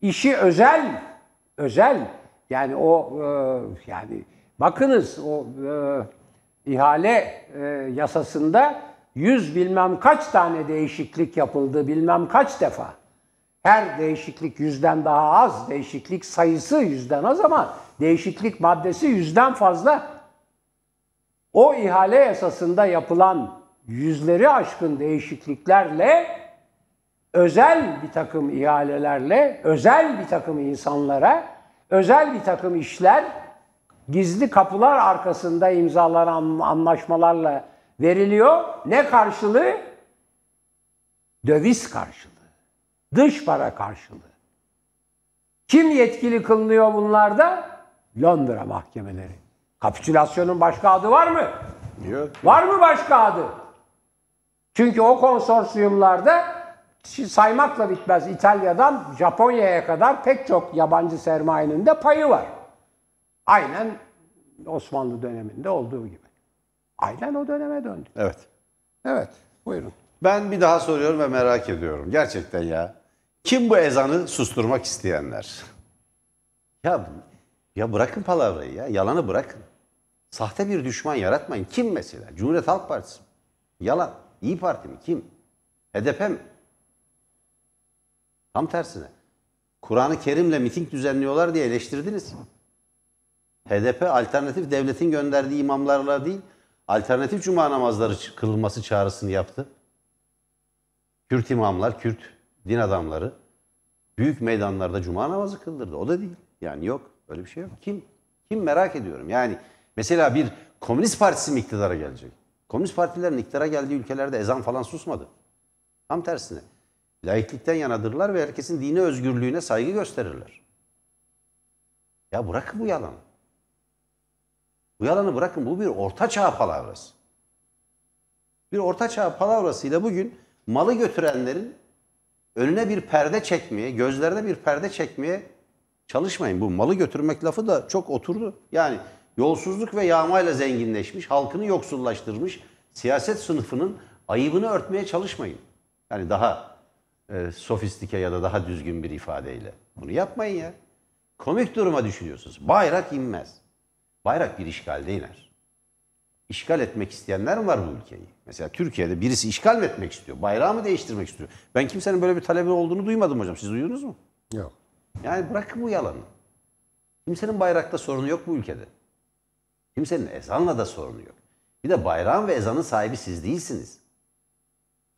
İşi özel özel yani o e, yani bakınız o e, ihale e, yasasında yüz bilmem kaç tane değişiklik yapıldı bilmem kaç defa. Her değişiklik yüzden daha az, değişiklik sayısı yüzden az ama değişiklik maddesi yüzden fazla. O ihale yasasında yapılan yüzleri aşkın değişikliklerle özel bir takım ihalelerle, özel bir takım insanlara, özel bir takım işler gizli kapılar arkasında imzalanan anlaşmalarla veriliyor. Ne karşılığı? Döviz karşılığı. Dış para karşılığı. Kim yetkili kılınıyor bunlarda? Londra mahkemeleri. Kapitülasyonun başka adı var mı? Yok. Var mı başka adı? Çünkü o konsorsiyumlarda saymakla bitmez İtalya'dan Japonya'ya kadar pek çok yabancı sermayenin de payı var. Aynen Osmanlı döneminde olduğu gibi. Aynen o döneme döndü. Evet. Evet, buyurun. Ben bir daha soruyorum ve merak ediyorum. Gerçekten ya. Kim bu ezanı susturmak isteyenler? Ya ya bırakın palavrayı ya. Yalanı bırakın. Sahte bir düşman yaratmayın. Kim mesela? Cumhuriyet Halk Partisi mi? Yalan. İyi Parti mi? Kim? HDP mi? Tam tersine. Kur'an-ı Kerim'le miting düzenliyorlar diye eleştirdiniz. HDP alternatif devletin gönderdiği imamlarla değil, alternatif cuma namazları kılınması çağrısını yaptı. Kürt imamlar, Kürt din adamları büyük meydanlarda cuma namazı kıldırdı. O da değil. Yani yok. Öyle bir şey yok. Kim? Kim merak ediyorum. Yani mesela bir komünist partisi mi iktidara gelecek? Komünist partilerin iktidara geldiği ülkelerde ezan falan susmadı. Tam tersine. Laiklikten yanadırlar ve herkesin dini özgürlüğüne saygı gösterirler. Ya bırakın bu yalanı. Bu yalanı bırakın. Bu bir ortaçağ palavrası. Bir ortaçağ palavrasıyla bugün malı götürenlerin önüne bir perde çekmeye, gözlerine bir perde çekmeye çalışmayın. Bu malı götürmek lafı da çok oturdu. Yani yolsuzluk ve yağmayla zenginleşmiş, halkını yoksullaştırmış siyaset sınıfının ayıbını örtmeye çalışmayın. Yani daha e, sofistike ya da daha düzgün bir ifadeyle. Bunu yapmayın ya. Komik duruma düşünüyorsunuz. Bayrak inmez. Bayrak bir işgalde iner. İşgal etmek isteyenler var bu ülkeyi? Mesela Türkiye'de birisi işgal mi etmek istiyor? Bayrağı mı değiştirmek istiyor? Ben kimsenin böyle bir talebi olduğunu duymadım hocam. Siz duyuyorsunuz mu? Yok. Yani bırakın bu yalanı. Kimsenin bayrakta sorunu yok bu ülkede. Kimsenin ezanla da sorunu yok. Bir de bayrağın ve ezanın sahibi siz değilsiniz.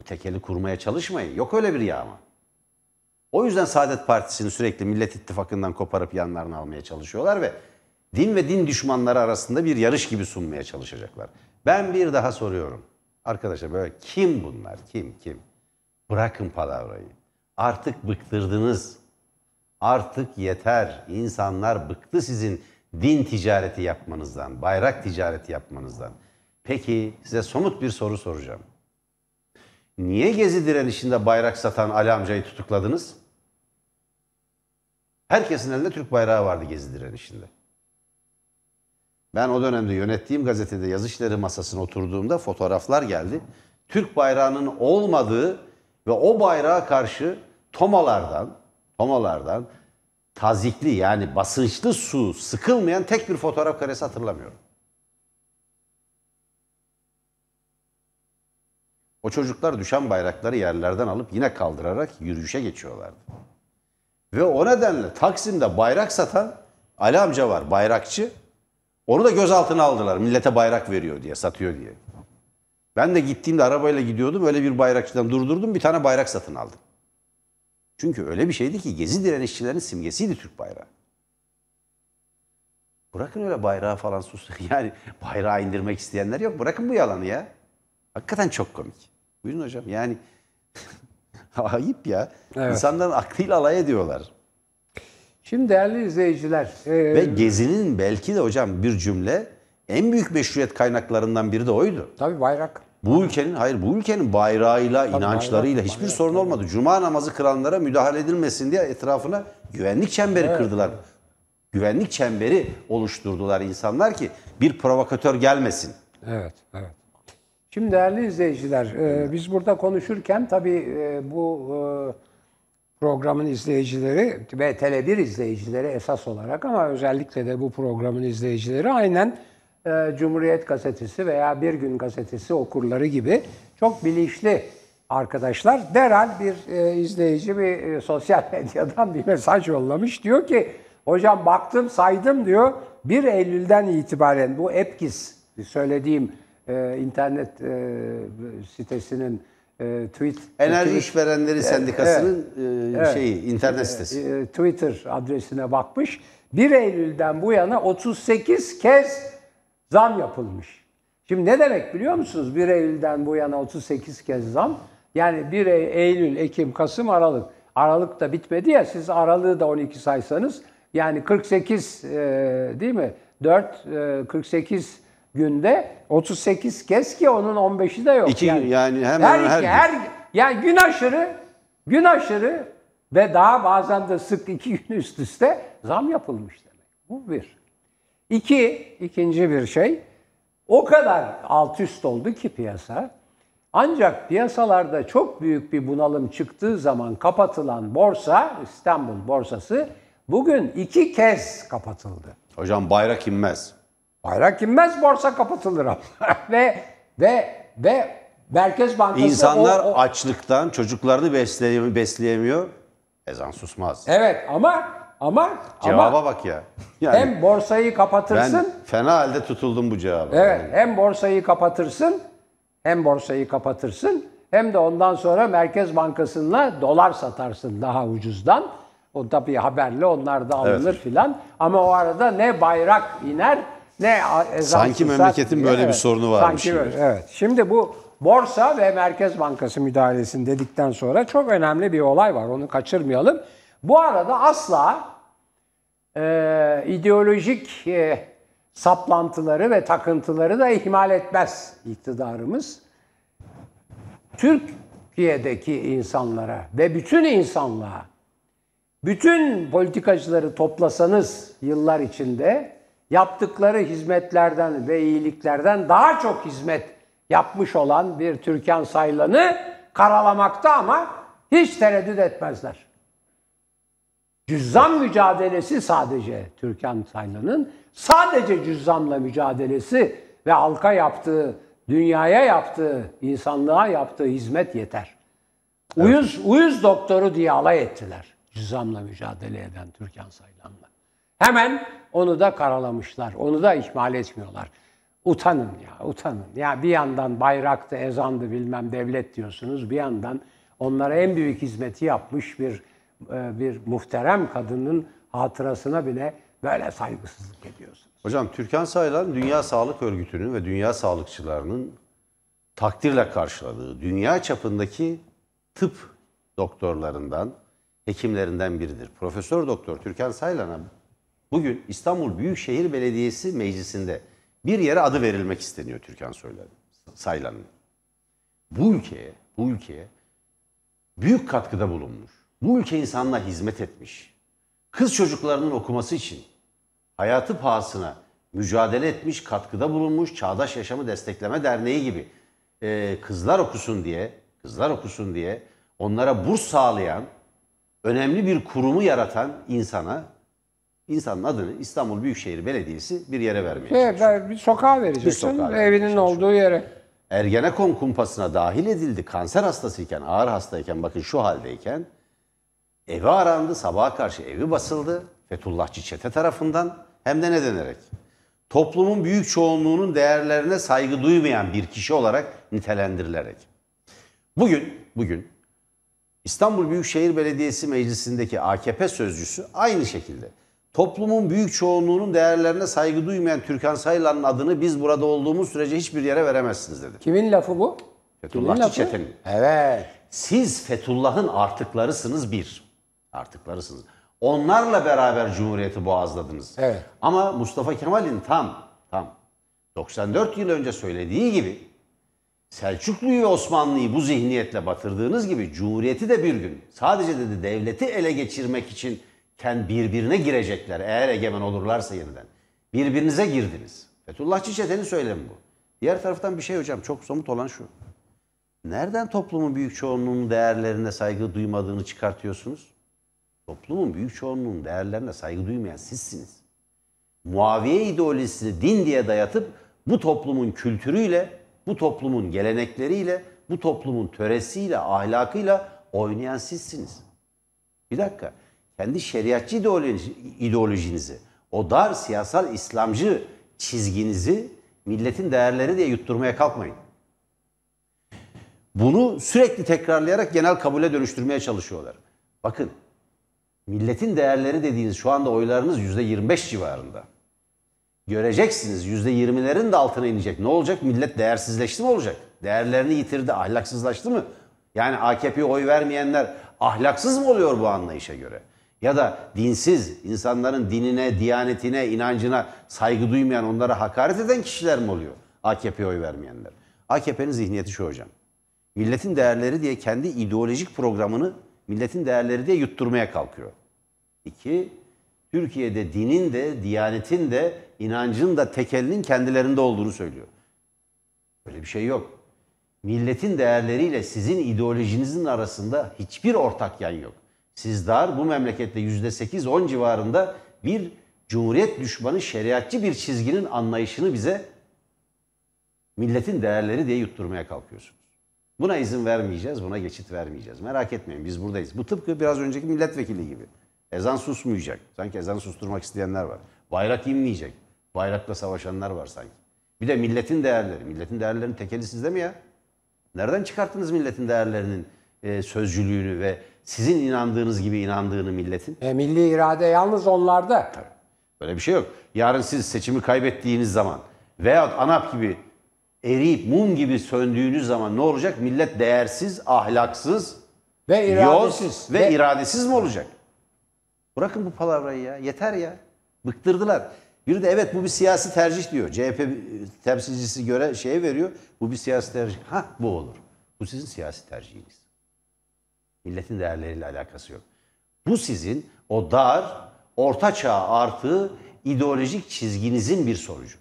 Tekeli kurmaya çalışmayın. Yok öyle bir yağma. O yüzden Saadet Partisi'ni sürekli Millet İttifakı'ndan koparıp yanlarına almaya çalışıyorlar ve din ve din düşmanları arasında bir yarış gibi sunmaya çalışacaklar. Ben bir daha soruyorum. Arkadaşlar böyle kim bunlar? Kim? Kim? Bırakın palavrayı. Artık bıktırdınız. Artık yeter. İnsanlar bıktı sizin din ticareti yapmanızdan, bayrak ticareti yapmanızdan. Peki size somut bir soru soracağım. Niye Gezi direnişinde bayrak satan Ali amcayı tutukladınız? Herkesin elinde Türk bayrağı vardı Gezi direnişinde. Ben o dönemde yönettiğim gazetede yazı işleri masasına oturduğumda fotoğraflar geldi. Türk bayrağının olmadığı ve o bayrağa karşı tomalardan, tomalardan tazikli yani basınçlı su sıkılmayan tek bir fotoğraf karesi hatırlamıyorum. O çocuklar düşen bayrakları yerlerden alıp yine kaldırarak yürüyüşe geçiyorlardı. Ve o nedenle Taksim'de bayrak satan Ali amca var, bayrakçı. Onu da gözaltına aldılar. Millete bayrak veriyor diye, satıyor diye. Ben de gittiğimde arabayla gidiyordum. Öyle bir bayrakçıdan durdurdum. Bir tane bayrak satın aldım. Çünkü öyle bir şeydi ki gezi direnişçilerin simgesiydi Türk bayrağı. Bırakın öyle bayrağı falan sus. [laughs] Yani bayrağı indirmek isteyenler yok. Bırakın bu yalanı ya. Hakikaten çok komik. Buyurun hocam. Yani [laughs] ayıp ya. Evet. İnsanların aklıyla alay ediyorlar. Şimdi değerli izleyiciler, e, Ve Gezi'nin belki de hocam bir cümle en büyük meşruiyet kaynaklarından biri de oydu. tabii bayrak. Bu ülkenin hayır bu ülkenin bayrağıyla, inançlarıyla bayrak, hiçbir bayrak, sorun olmadı. Cuma namazı kılanlara müdahale edilmesin diye etrafına güvenlik çemberi kırdılar. Güvenlik çemberi oluşturdular insanlar ki bir provokatör gelmesin. Evet, evet. Şimdi değerli izleyiciler, e, biz burada konuşurken tabii e, bu e, programın izleyicileri ve Tele1 izleyicileri esas olarak ama özellikle de bu programın izleyicileri aynen e, Cumhuriyet Gazetesi veya Bir Gün Gazetesi okurları gibi çok bilinçli arkadaşlar. Derhal bir e, izleyici bir e, sosyal [laughs] medyadan bir mesaj yollamış. Diyor ki hocam baktım saydım diyor 1 Eylül'den itibaren bu EPKİS söylediğim e, internet e, sitesinin e, tweet Enerji tweet- İşverenleri Sendikası'nın e, Evet. şeyi internet sitesi. e, Twitter adresine bakmış. 1 Eylül'den bu yana 38 kez zam yapılmış. Şimdi ne demek biliyor musunuz? 1 Eylül'den bu yana 38 kez zam. Yani 1 E- Eylül, Ekim, Kasım, Aralık. Aralık da bitmedi ya siz Aralık'ı da 12 saysanız yani 48 e, değil mi? 4 e, 48 günde 38 kez ki onun 15'i de yok. İki gün, yani hemen her, her gün. her yani gün aşırı gün aşırı ve daha bazen de sık iki [laughs] gün üst üste zam yapılmış demek. Bu bir. İki, ikinci bir şey. O kadar alt üst oldu ki piyasa. Ancak piyasalarda çok büyük bir bunalım çıktığı zaman kapatılan borsa, İstanbul borsası bugün iki kez kapatıldı. Hocam bayrak inmez. Bayrak inmez borsa kapatılır [laughs] ve ve ve Merkez Bankası İnsanlar o- o- açlıktan çocuklarını besleyemi- besleyemiyor. Ezan susmaz. Evet ama ama Cevaba ama bak ya. [laughs] Yani hem borsayı kapatırsın. ben fena halde tutuldum bu cevaba. Evet, Yani hem borsayı kapatırsın, hem borsayı kapatırsın, hem de ondan sonra Merkez Bankası'na dolar satarsın daha ucuzdan. O tabii haberle onlar da alınır filan. Ama o arada ne bayrak iner ne ezan Sanki memleketin böyle bir sorunu varmış Sanki gibi. evet. Şimdi bu borsa ve Merkez Bankası müdahalesini dedikten sonra çok önemli bir olay var. Onu kaçırmayalım. Bu arada asla e, ideolojik e, saplantıları ve takıntıları da ihmal etmez iktidarımız. Türkiye'deki insanlara ve bütün insanlığa, bütün politikacıları toplasanız yıllar içinde yaptıkları hizmetlerden ve iyiliklerden daha çok hizmet yapmış olan bir Türkan Saylan'ı karalamakta ama hiç tereddüt etmezler. Cüzzam mücadelesi sadece Türkan Saylan'ın sadece cüzzamla mücadelesi ve halka yaptığı, dünyaya yaptığı, insanlığa yaptığı hizmet yeter. Uyuz, uyuz doktoru diye alay ettiler. Cüzzamla mücadele eden Türkan Saylan'la. Hemen onu da karalamışlar. Onu da ihmal etmiyorlar. Utanın ya, utanın. Ya bir yandan bayraktı, ezandı bilmem devlet diyorsunuz. Bir yandan onlara en büyük hizmeti yapmış bir e, bir muhterem kadının hatırasına bile böyle saygısızlık ediyorsunuz. Hocam Türkan Saylan Dünya Sağlık Örgütü'nün ve dünya sağlıkçılarının takdirle karşıladığı dünya çapındaki tıp doktorlarından, hekimlerinden biridir. Profesör Doktor Türkan Saylan'a bugün İstanbul Büyükşehir Belediyesi Meclisi'nde bir yere adı verilmek isteniyor Türkan Saylan- Saylan'ın. Bu ülkeye, bu ülkeye büyük katkıda bulunmuş. Bu ülke insanına hizmet etmiş. Kız çocuklarının okuması için hayatı pahasına mücadele etmiş, katkıda bulunmuş, Çağdaş Yaşamı Destekleme Derneği gibi e, kızlar okusun diye, kızlar okusun diye onlara burs sağlayan, önemli bir kurumu yaratan insana, insanın adını İstanbul Büyükşehir Belediyesi bir yere vermeye çalışıyor. Evet, ben bir sokağa vereceksin. sokağa evinin olduğu yere. Ergenekon kumpasına dahil edildi. Kanser hastasıyken, ağır hastayken, bakın şu haldeyken evi arandı, sabaha karşı evi basıldı. Fethullahçı çete tarafından hem de ne denerek? Toplumun büyük çoğunluğunun değerlerine saygı duymayan bir kişi olarak nitelendirilerek. Bugün, bugün İstanbul Büyükşehir Belediyesi Meclisi'ndeki AKP sözcüsü aynı şekilde toplumun büyük çoğunluğunun değerlerine saygı duymayan Türkan Saylan'ın adını biz burada olduğumuz sürece hiçbir yere veremezsiniz dedi. Kimin lafı bu? Fethullahçı çetenin. Evet. Siz Fethullah'ın artıklarısınız bir. Artıklarısınız. Onlarla beraber Cumhuriyeti boğazladınız. Evet. Ama Mustafa Kemal'in tam, tam 94 yıl önce söylediği gibi Selçuklu'yu ve Osmanlı'yı bu zihniyetle batırdığınız gibi Cumhuriyeti de bir gün sadece dedi devleti ele geçirmek için kend birbirine girecekler eğer egemen olurlarsa yeniden. Birbirinize girdiniz. Fethullahçı çetenin söylemi bu. Diğer taraftan bir şey hocam çok somut olan şu. Nereden toplumun büyük çoğunluğunun değerlerine saygı duymadığını çıkartıyorsunuz? Toplumun büyük çoğunluğunun değerlerine saygı duymayan sizsiniz. Muaviye ideolojisini din diye dayatıp bu toplumun kültürüyle, bu toplumun gelenekleriyle, bu toplumun töresiyle, ahlakıyla oynayan sizsiniz. Bir dakika. Kendi şeriatçı ideoloji, ideolojinizi, o dar siyasal İslamcı çizginizi Milletin değerleri diye yutturmaya kalkmayın. Bunu sürekli tekrarlayarak genel kabule dönüştürmeye çalışıyorlar. Bakın, milletin değerleri dediğiniz şu anda oylarınız %25 civarında. Göreceksiniz %20'lerin de altına inecek. Ne olacak? Millet değersizleşti mi olacak? Değerlerini yitirdi, ahlaksızlaştı mı? Yani AKP'ye oy vermeyenler ahlaksız mı oluyor bu anlayışa göre? Ya da dinsiz, insanların dinine, diyanetine, inancına saygı duymayan, onlara hakaret eden kişiler mi oluyor? AKP'ye oy vermeyenler. AKP'nin zihniyeti şu hocam. Milletin değerleri diye kendi ideolojik programını milletin değerleri diye yutturmaya kalkıyor. İki, Türkiye'de dinin de, diyanetin de, inancın da tekelinin kendilerinde olduğunu söylüyor. Böyle bir şey yok. Milletin değerleriyle sizin ideolojinizin arasında hiçbir ortak yan yok. Sizdar bu memlekette yüzde sekiz on civarında bir cumhuriyet düşmanı şeriatçı bir çizginin anlayışını bize milletin değerleri diye yutturmaya kalkıyorsunuz. Buna izin vermeyeceğiz, buna geçit vermeyeceğiz. Merak etmeyin biz buradayız. Bu tıpkı biraz önceki milletvekili gibi. Ezan susmayacak. Sanki ezan susturmak isteyenler var. Bayrak inmeyecek. Bayrakla savaşanlar var sanki. Bir de milletin değerleri. Milletin değerlerinin tekeli sizde mi ya? Nereden çıkarttınız milletin değerlerinin e, sözcülüğünü ve sizin inandığınız gibi inandığını milletin? E, milli irade yalnız onlarda. Böyle bir şey yok. Yarın siz seçimi kaybettiğiniz zaman veyahut ANAP gibi eriyip mum gibi söndüğünüz zaman ne olacak? Millet değersiz, ahlaksız, Ve iradesiz. yoz ve, iradesiz mi olacak? Bırakın bu palavrayı ya. Yeter ya. Bıktırdılar. Biri de evet bu bir siyasi tercih diyor. CHP temsilcisi göre şeye veriyor. Bu bir siyasi tercih. Ha bu olur. Bu sizin siyasi tercihiniz. Milletin değerleriyle alakası yok. Bu sizin o dar, orta çağ artı ideolojik çizginizin bir sonucu.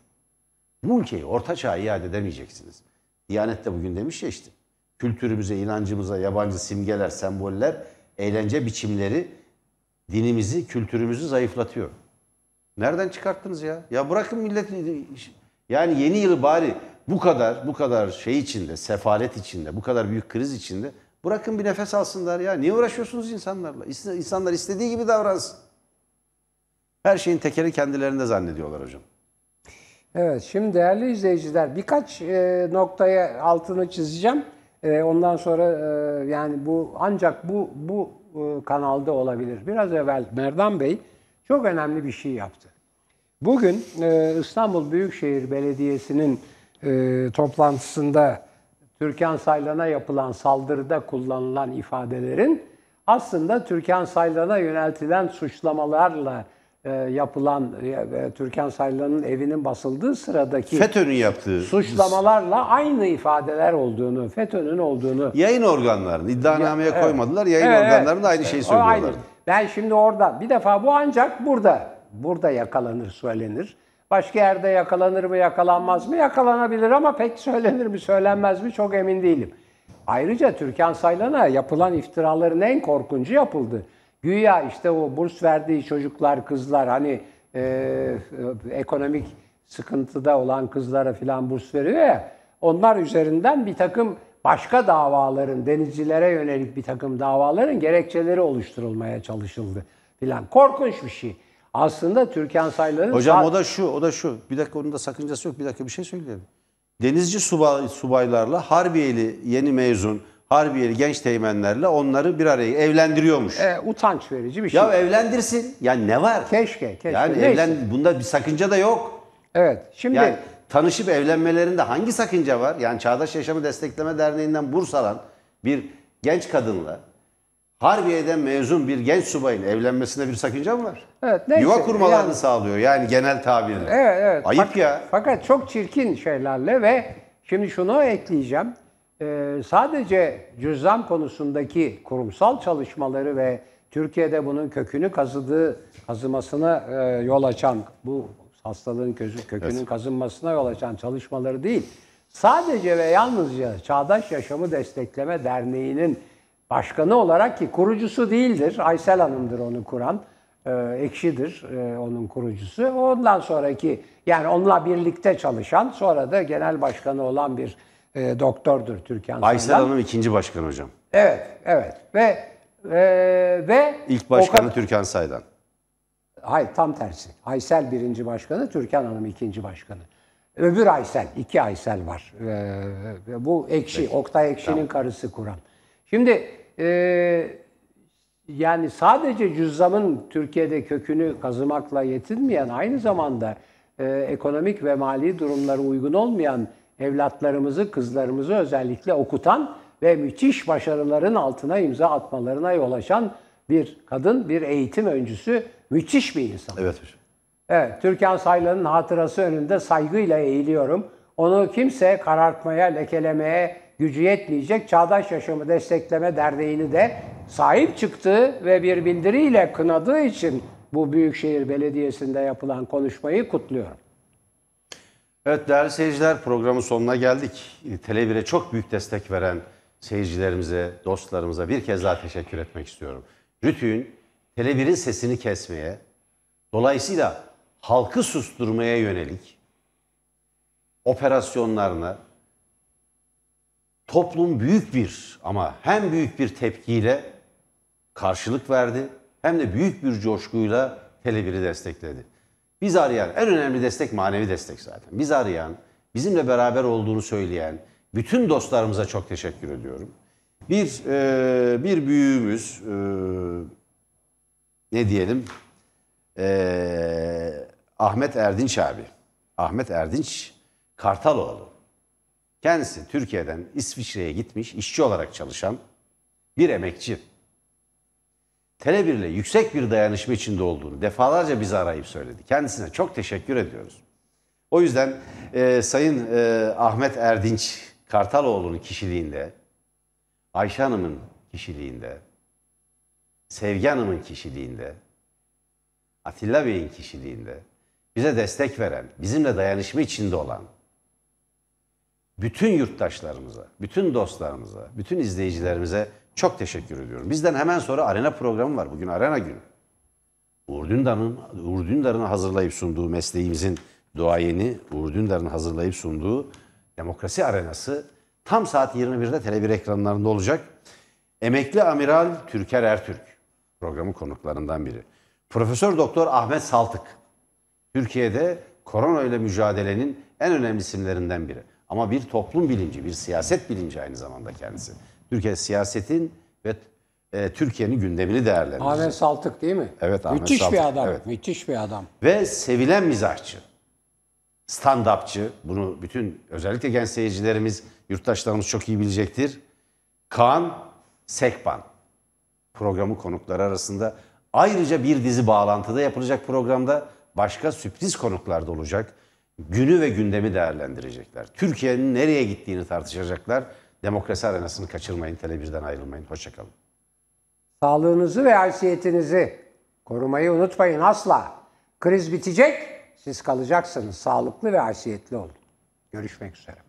Bu ülkeyi orta çağa iade edemeyeceksiniz. Diyanet de bugün demiş ya işte. Kültürümüze, inancımıza yabancı simgeler, semboller, eğlence biçimleri dinimizi, kültürümüzü zayıflatıyor. Nereden çıkarttınız ya? Ya bırakın millet yani yeni yılı bari bu kadar bu kadar şey içinde, sefalet içinde, bu kadar büyük kriz içinde bırakın bir nefes alsınlar ya. Niye uğraşıyorsunuz insanlarla? İnsanlar istediği gibi davransın. Her şeyin tekeri kendilerinde zannediyorlar hocam. Evet, şimdi değerli izleyiciler birkaç e, noktaya altını çizeceğim. E, ondan sonra e, yani bu ancak bu bu e, kanalda olabilir. Biraz evvel Merdan Bey çok önemli bir şey yaptı. Bugün e, İstanbul Büyükşehir Belediyesi'nin e, toplantısında Türkan Saylan'a yapılan saldırıda kullanılan ifadelerin aslında Türkan Saylan'a yöneltilen suçlamalarla e, yapılan e, Türkan Saylan'ın evinin basıldığı sıradaki FETÖ'nün yaptığı suçlamalarla aynı ifadeler olduğunu, FETÖ'nün olduğunu yayın organlarını iddianameye Evet. koymadılar. Yayın Evet, organları da aynı şeyi söylüyorlar. aynı. Ben şimdi orada bir defa bu ancak burada burada yakalanır söylenir. Başka yerde yakalanır mı yakalanmaz mı yakalanabilir ama pek söylenir mi söylenmez mi çok emin değilim. Ayrıca Türkan Saylan'a yapılan iftiraların en korkuncu yapıldı. Güya işte o burs verdiği çocuklar, kızlar hani e, ekonomik sıkıntıda olan kızlara filan burs veriyor ya. Onlar üzerinden bir takım başka davaların, denizcilere yönelik bir takım davaların gerekçeleri oluşturulmaya çalışıldı filan. Korkunç bir şey. Aslında Türkan Saylan'ın... Hocam o da şu, o da şu. Bir dakika onun da sakıncası yok. Bir dakika bir şey söyleyelim. Denizci subay, subaylarla Harbiyeli yeni mezun, Harbiyeli genç teğmenlerle onları bir araya evlendiriyormuş. E, utanç verici bir şey. Ya evlendirsin. Ya ne var? keşke, keşke. Yani Neyse. evlen bunda bir sakınca da yok. Evet. Şimdi Yani tanışıp evlenmelerinde hangi sakınca var? Yani Çağdaş Yaşamı Destekleme Derneği'nden burs alan bir genç kadınla Harbiye'den mezun bir genç subayın evlenmesinde bir sakınca mı var? Evet, neyse. Yuva kurmalarını Yani- sağlıyor yani genel tabirle. Evet evet. Ayıp Fak- ya. Fakat çok çirkin şeylerle ve şimdi şunu ekleyeceğim. Ee, sadece cüzdan konusundaki kurumsal çalışmaları ve Türkiye'de bunun kökünü kazıdığı kazımasına e, yol açan bu hastalığın közü, kökünün kazınmasına yol açan çalışmaları değil. Sadece ve yalnızca Çağdaş Yaşamı Destekleme Derneği'nin başkanı olarak ki kurucusu değildir. Aysel Hanım'dır onu kuran. Ee, Ekşi'dir e, onun kurucusu. Ondan sonraki yani onunla birlikte çalışan sonra da genel başkanı olan bir e, doktordur Türkan Aysel Saylan. Hanım ikinci başkan hocam. Evet, evet. Ve e, ve İlk başkanı Türkan Saylan. Hayır tam tersi. Aysel birinci başkanı, Türkan Hanım ikinci başkanı. Öbür Aysel, iki Aysel var. Ee, bu Ekşi, Oktay Ekşi'nin karısı kuran. Şimdi e, yani sadece cüzdanın Türkiye'de kökünü kazımakla yetinmeyen aynı zamanda e, ekonomik ve mali durumları uygun olmayan evlatlarımızı, kızlarımızı özellikle okutan ve müthiş başarıların altına imza atmalarına yol açan bir kadın, bir eğitim öncüsü, müthiş bir insan. Evet hocam. Evet, Türkan Saylan'ın hatırası önünde saygıyla eğiliyorum. Onu kimse karartmaya, lekelemeye gücü yetmeyecek Çağdaş Yaşamı Destekleme Derneği'ni de sahip çıktığı ve bir bildiriyle kınadığı için bu Büyükşehir Belediyesi'nde yapılan konuşmayı kutluyorum. Evet değerli seyirciler programın sonuna geldik. Tele1'e çok büyük destek veren seyircilerimize, dostlarımıza bir kez daha teşekkür etmek istiyorum. Rütü'nün Tele1'in sesini kesmeye, dolayısıyla halkı susturmaya yönelik operasyonlarına toplum büyük bir ama hem büyük bir tepkiyle karşılık verdi hem de büyük bir coşkuyla Tele1'i destekledi. Biz arayan, en önemli destek manevi destek zaten. Biz arayan, bizimle beraber olduğunu söyleyen bütün dostlarımıza çok teşekkür ediyorum. Bir e, bir büyüğümüz e, ne diyelim e, Ahmet Erdinç abi. Ahmet Erdinç Kartaloğlu. Kendisi Türkiye'den İsviçre'ye gitmiş işçi olarak çalışan bir emekçi. Tele1 ile yüksek bir dayanışma içinde olduğunu defalarca bizi arayıp söyledi. Kendisine çok teşekkür ediyoruz. O yüzden e, Sayın e, Ahmet Erdinç Kartaloğlu'nun kişiliğinde, Ayşe Hanım'ın kişiliğinde, Sevgi Hanım'ın kişiliğinde, Atilla Bey'in kişiliğinde bize destek veren, bizimle dayanışma içinde olan bütün yurttaşlarımıza, bütün dostlarımıza, bütün izleyicilerimize çok teşekkür ediyorum. Bizden hemen sonra arena programı var. Bugün arena günü. Uğur Dündar'ın, Uğur Dündar'ın hazırlayıp sunduğu mesleğimizin duayeni Uğur Dündar'ın hazırlayıp sunduğu Demokrasi Arenası tam saat 21'de Tele1 ekranlarında olacak. Emekli Amiral Türker Ertürk programın konuklarından biri. Profesör Doktor Ahmet Saltık Türkiye'de korona ile mücadelenin en önemli isimlerinden biri. Ama bir toplum bilinci, bir siyaset bilinci aynı zamanda kendisi. Türkiye siyasetin ve e, Türkiye'nin gündemini değerlendirecek. Ahmet Saltık değil mi? Evet, Ahmet müthiş Saltık, bir adam, evet. müthiş bir adam. Ve sevilen mizahçı, stand-upçı, bunu bütün özellikle genç seyircilerimiz, yurttaşlarımız çok iyi bilecektir. Kaan Sekban programı konukları arasında. Ayrıca bir dizi bağlantıda yapılacak programda başka sürpriz konuklar da olacak. Günü ve gündemi değerlendirecekler. Türkiye'nin nereye gittiğini tartışacaklar. Demokrasi arenasını kaçırmayın, Tele1'den ayrılmayın. Hoşçakalın. Sağlığınızı ve haysiyetinizi korumayı unutmayın asla. Kriz bitecek, siz kalacaksınız. Sağlıklı ve haysiyetli olun. Görüşmek üzere.